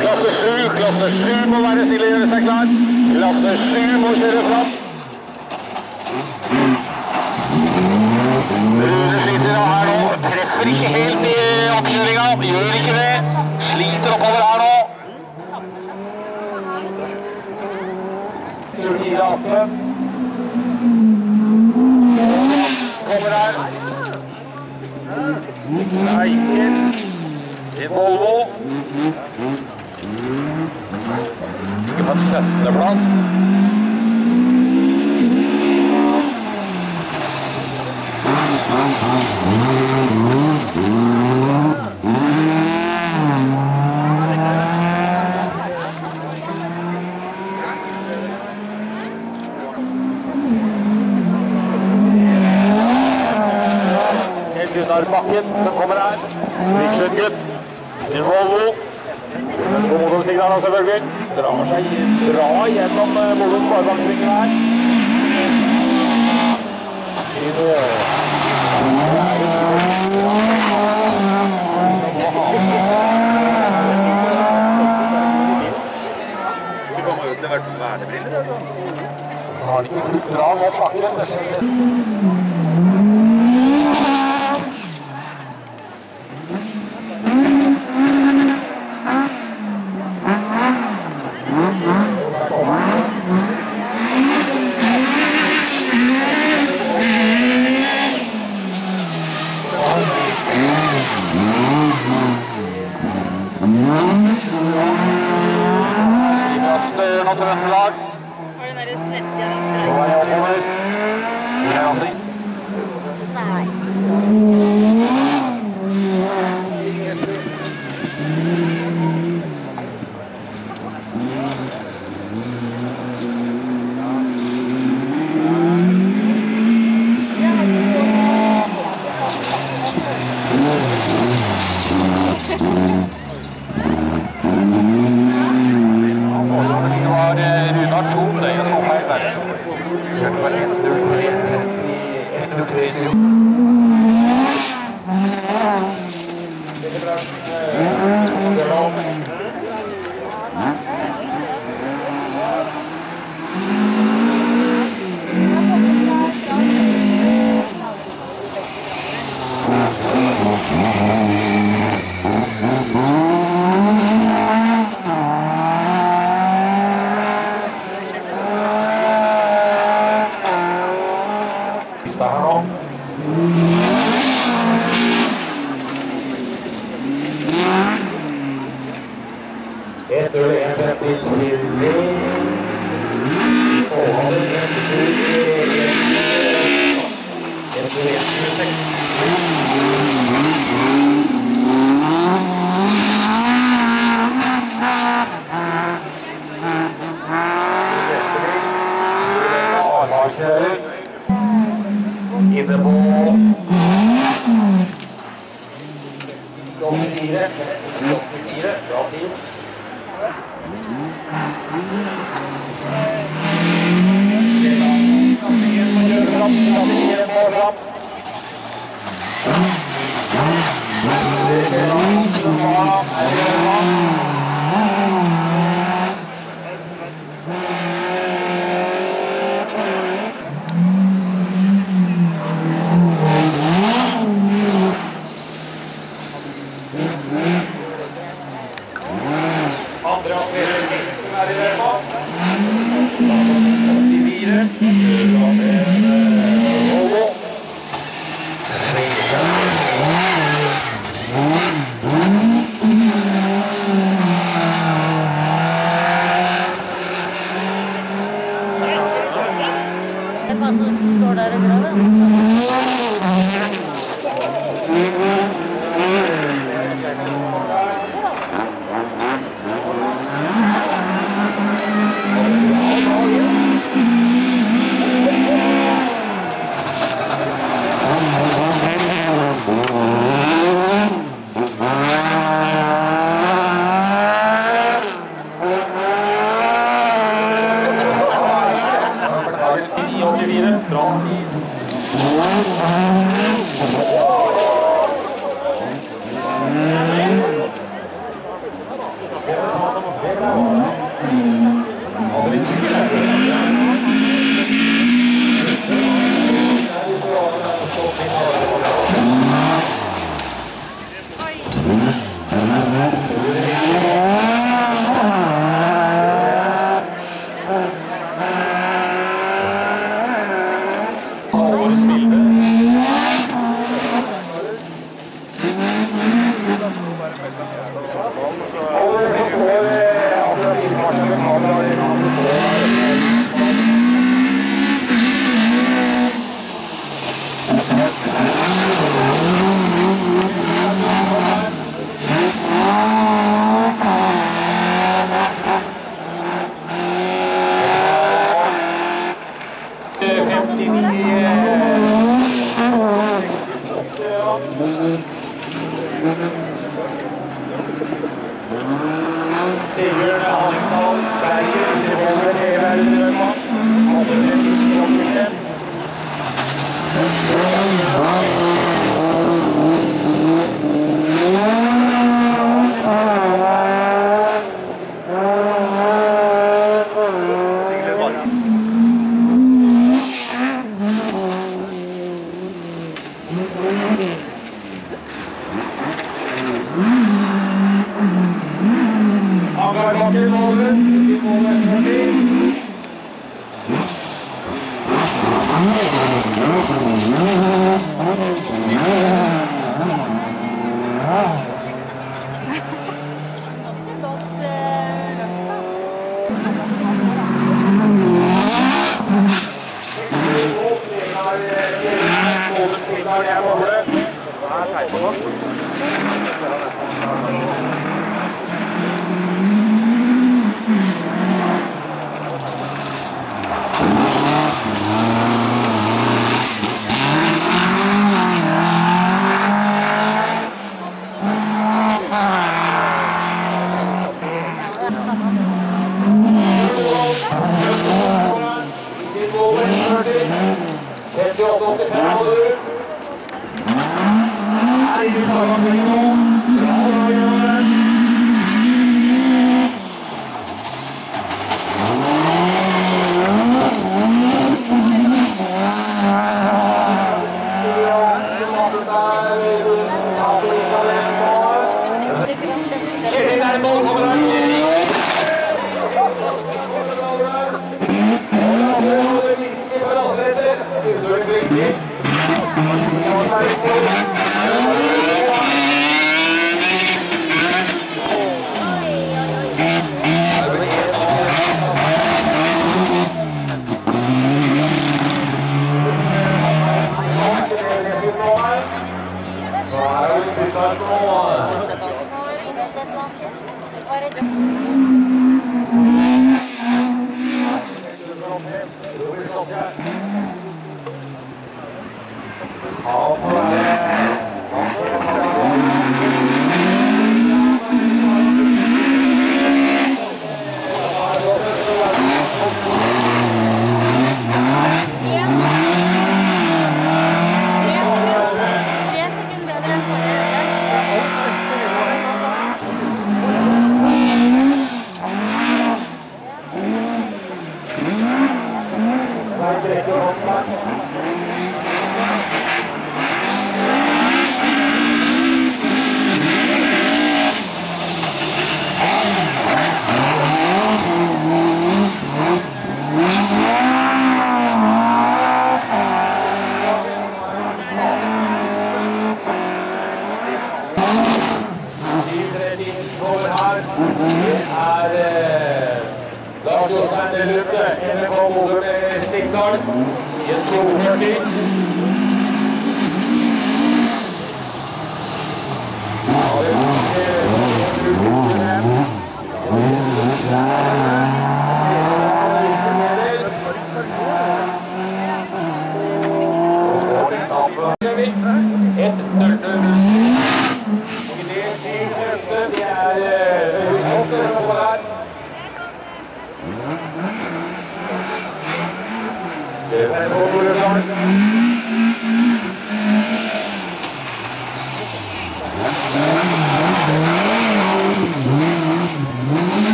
Klasse 7, klasse 7 må være stille og gjøre seg klar. Klasse 7 må kjøre fram. Rune sliter av her nå. Treffer ikke helt i oppkjøringa. Gjør ikke det. Sliter oppover her nå. 24-18. Kommer her. Eiken. Din Volvo. Ikke på en 17. plass. En Runar Bakken som kommer her. Riksundgutt. Sin Volvo. På motorsignalene, selvfølgelig. Drar seg bra gjennom eh, Mollo sparebanksvingen her. Har de ikke fullt bra nå, sjakken?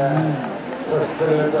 Da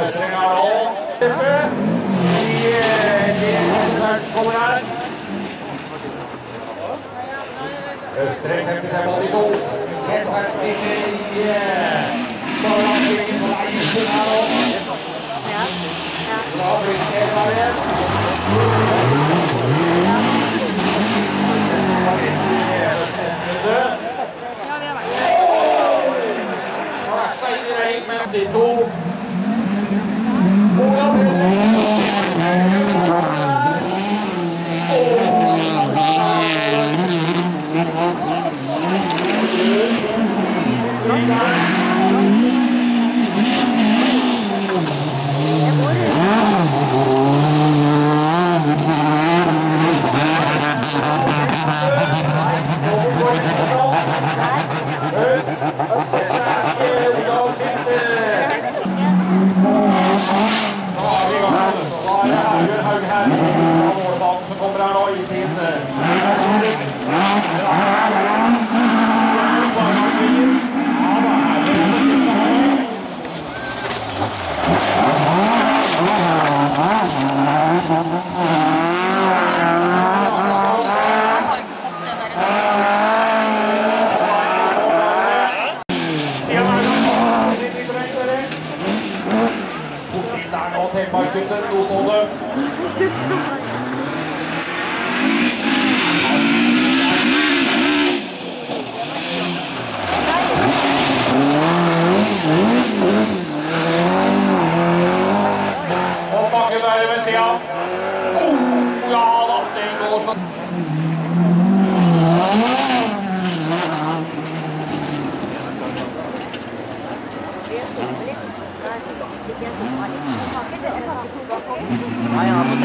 Østring er nå. Østreng 55 av de her spiller i Barlandringen på Eisen her òg. Bra blindhet der igjen. men thì thu Okay. compraram a isenta as juras. Nei, han er på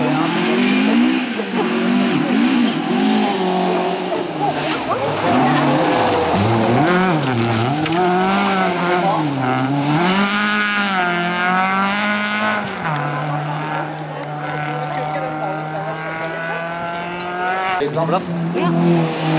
Ja.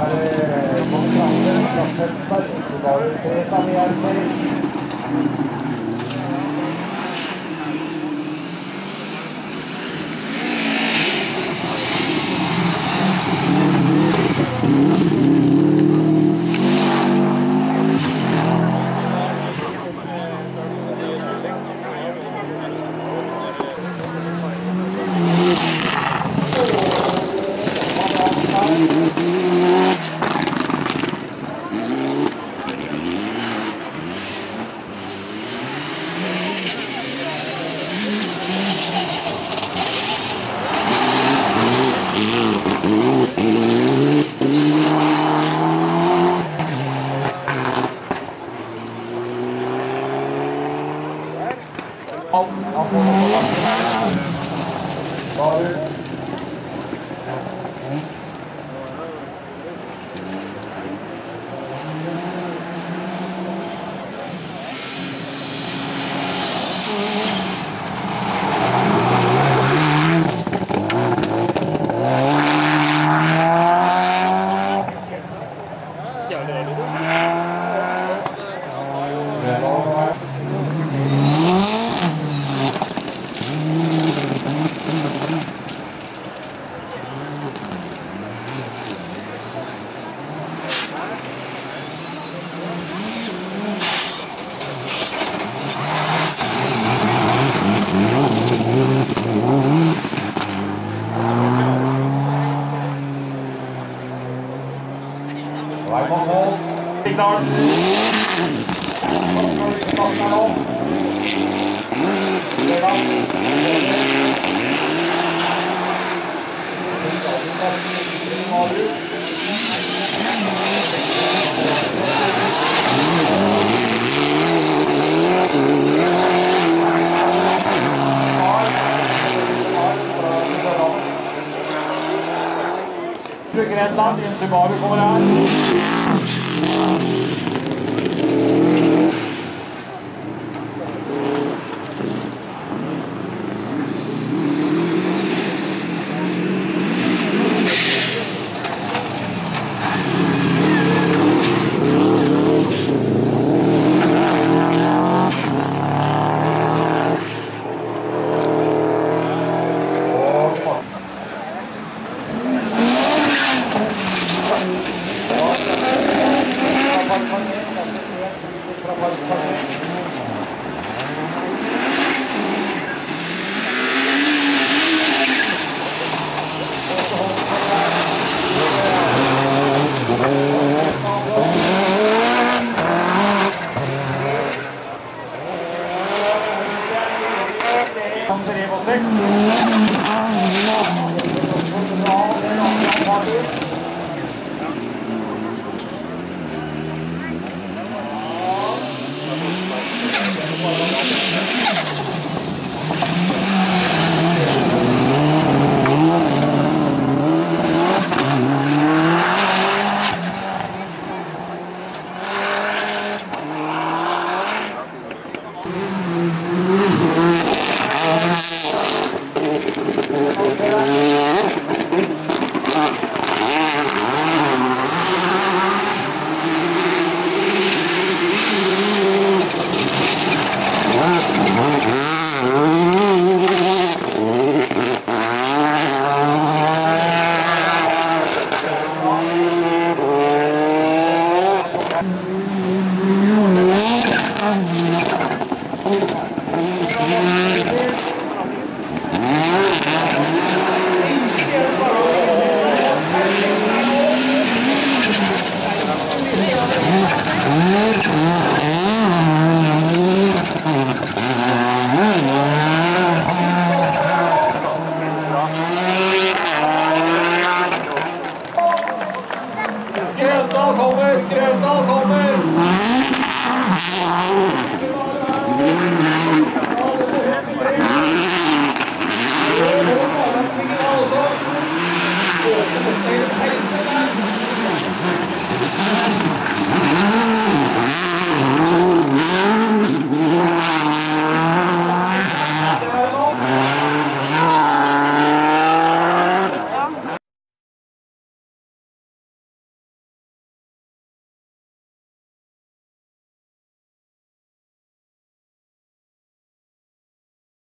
ale można w tym przed spać, bo to jest sami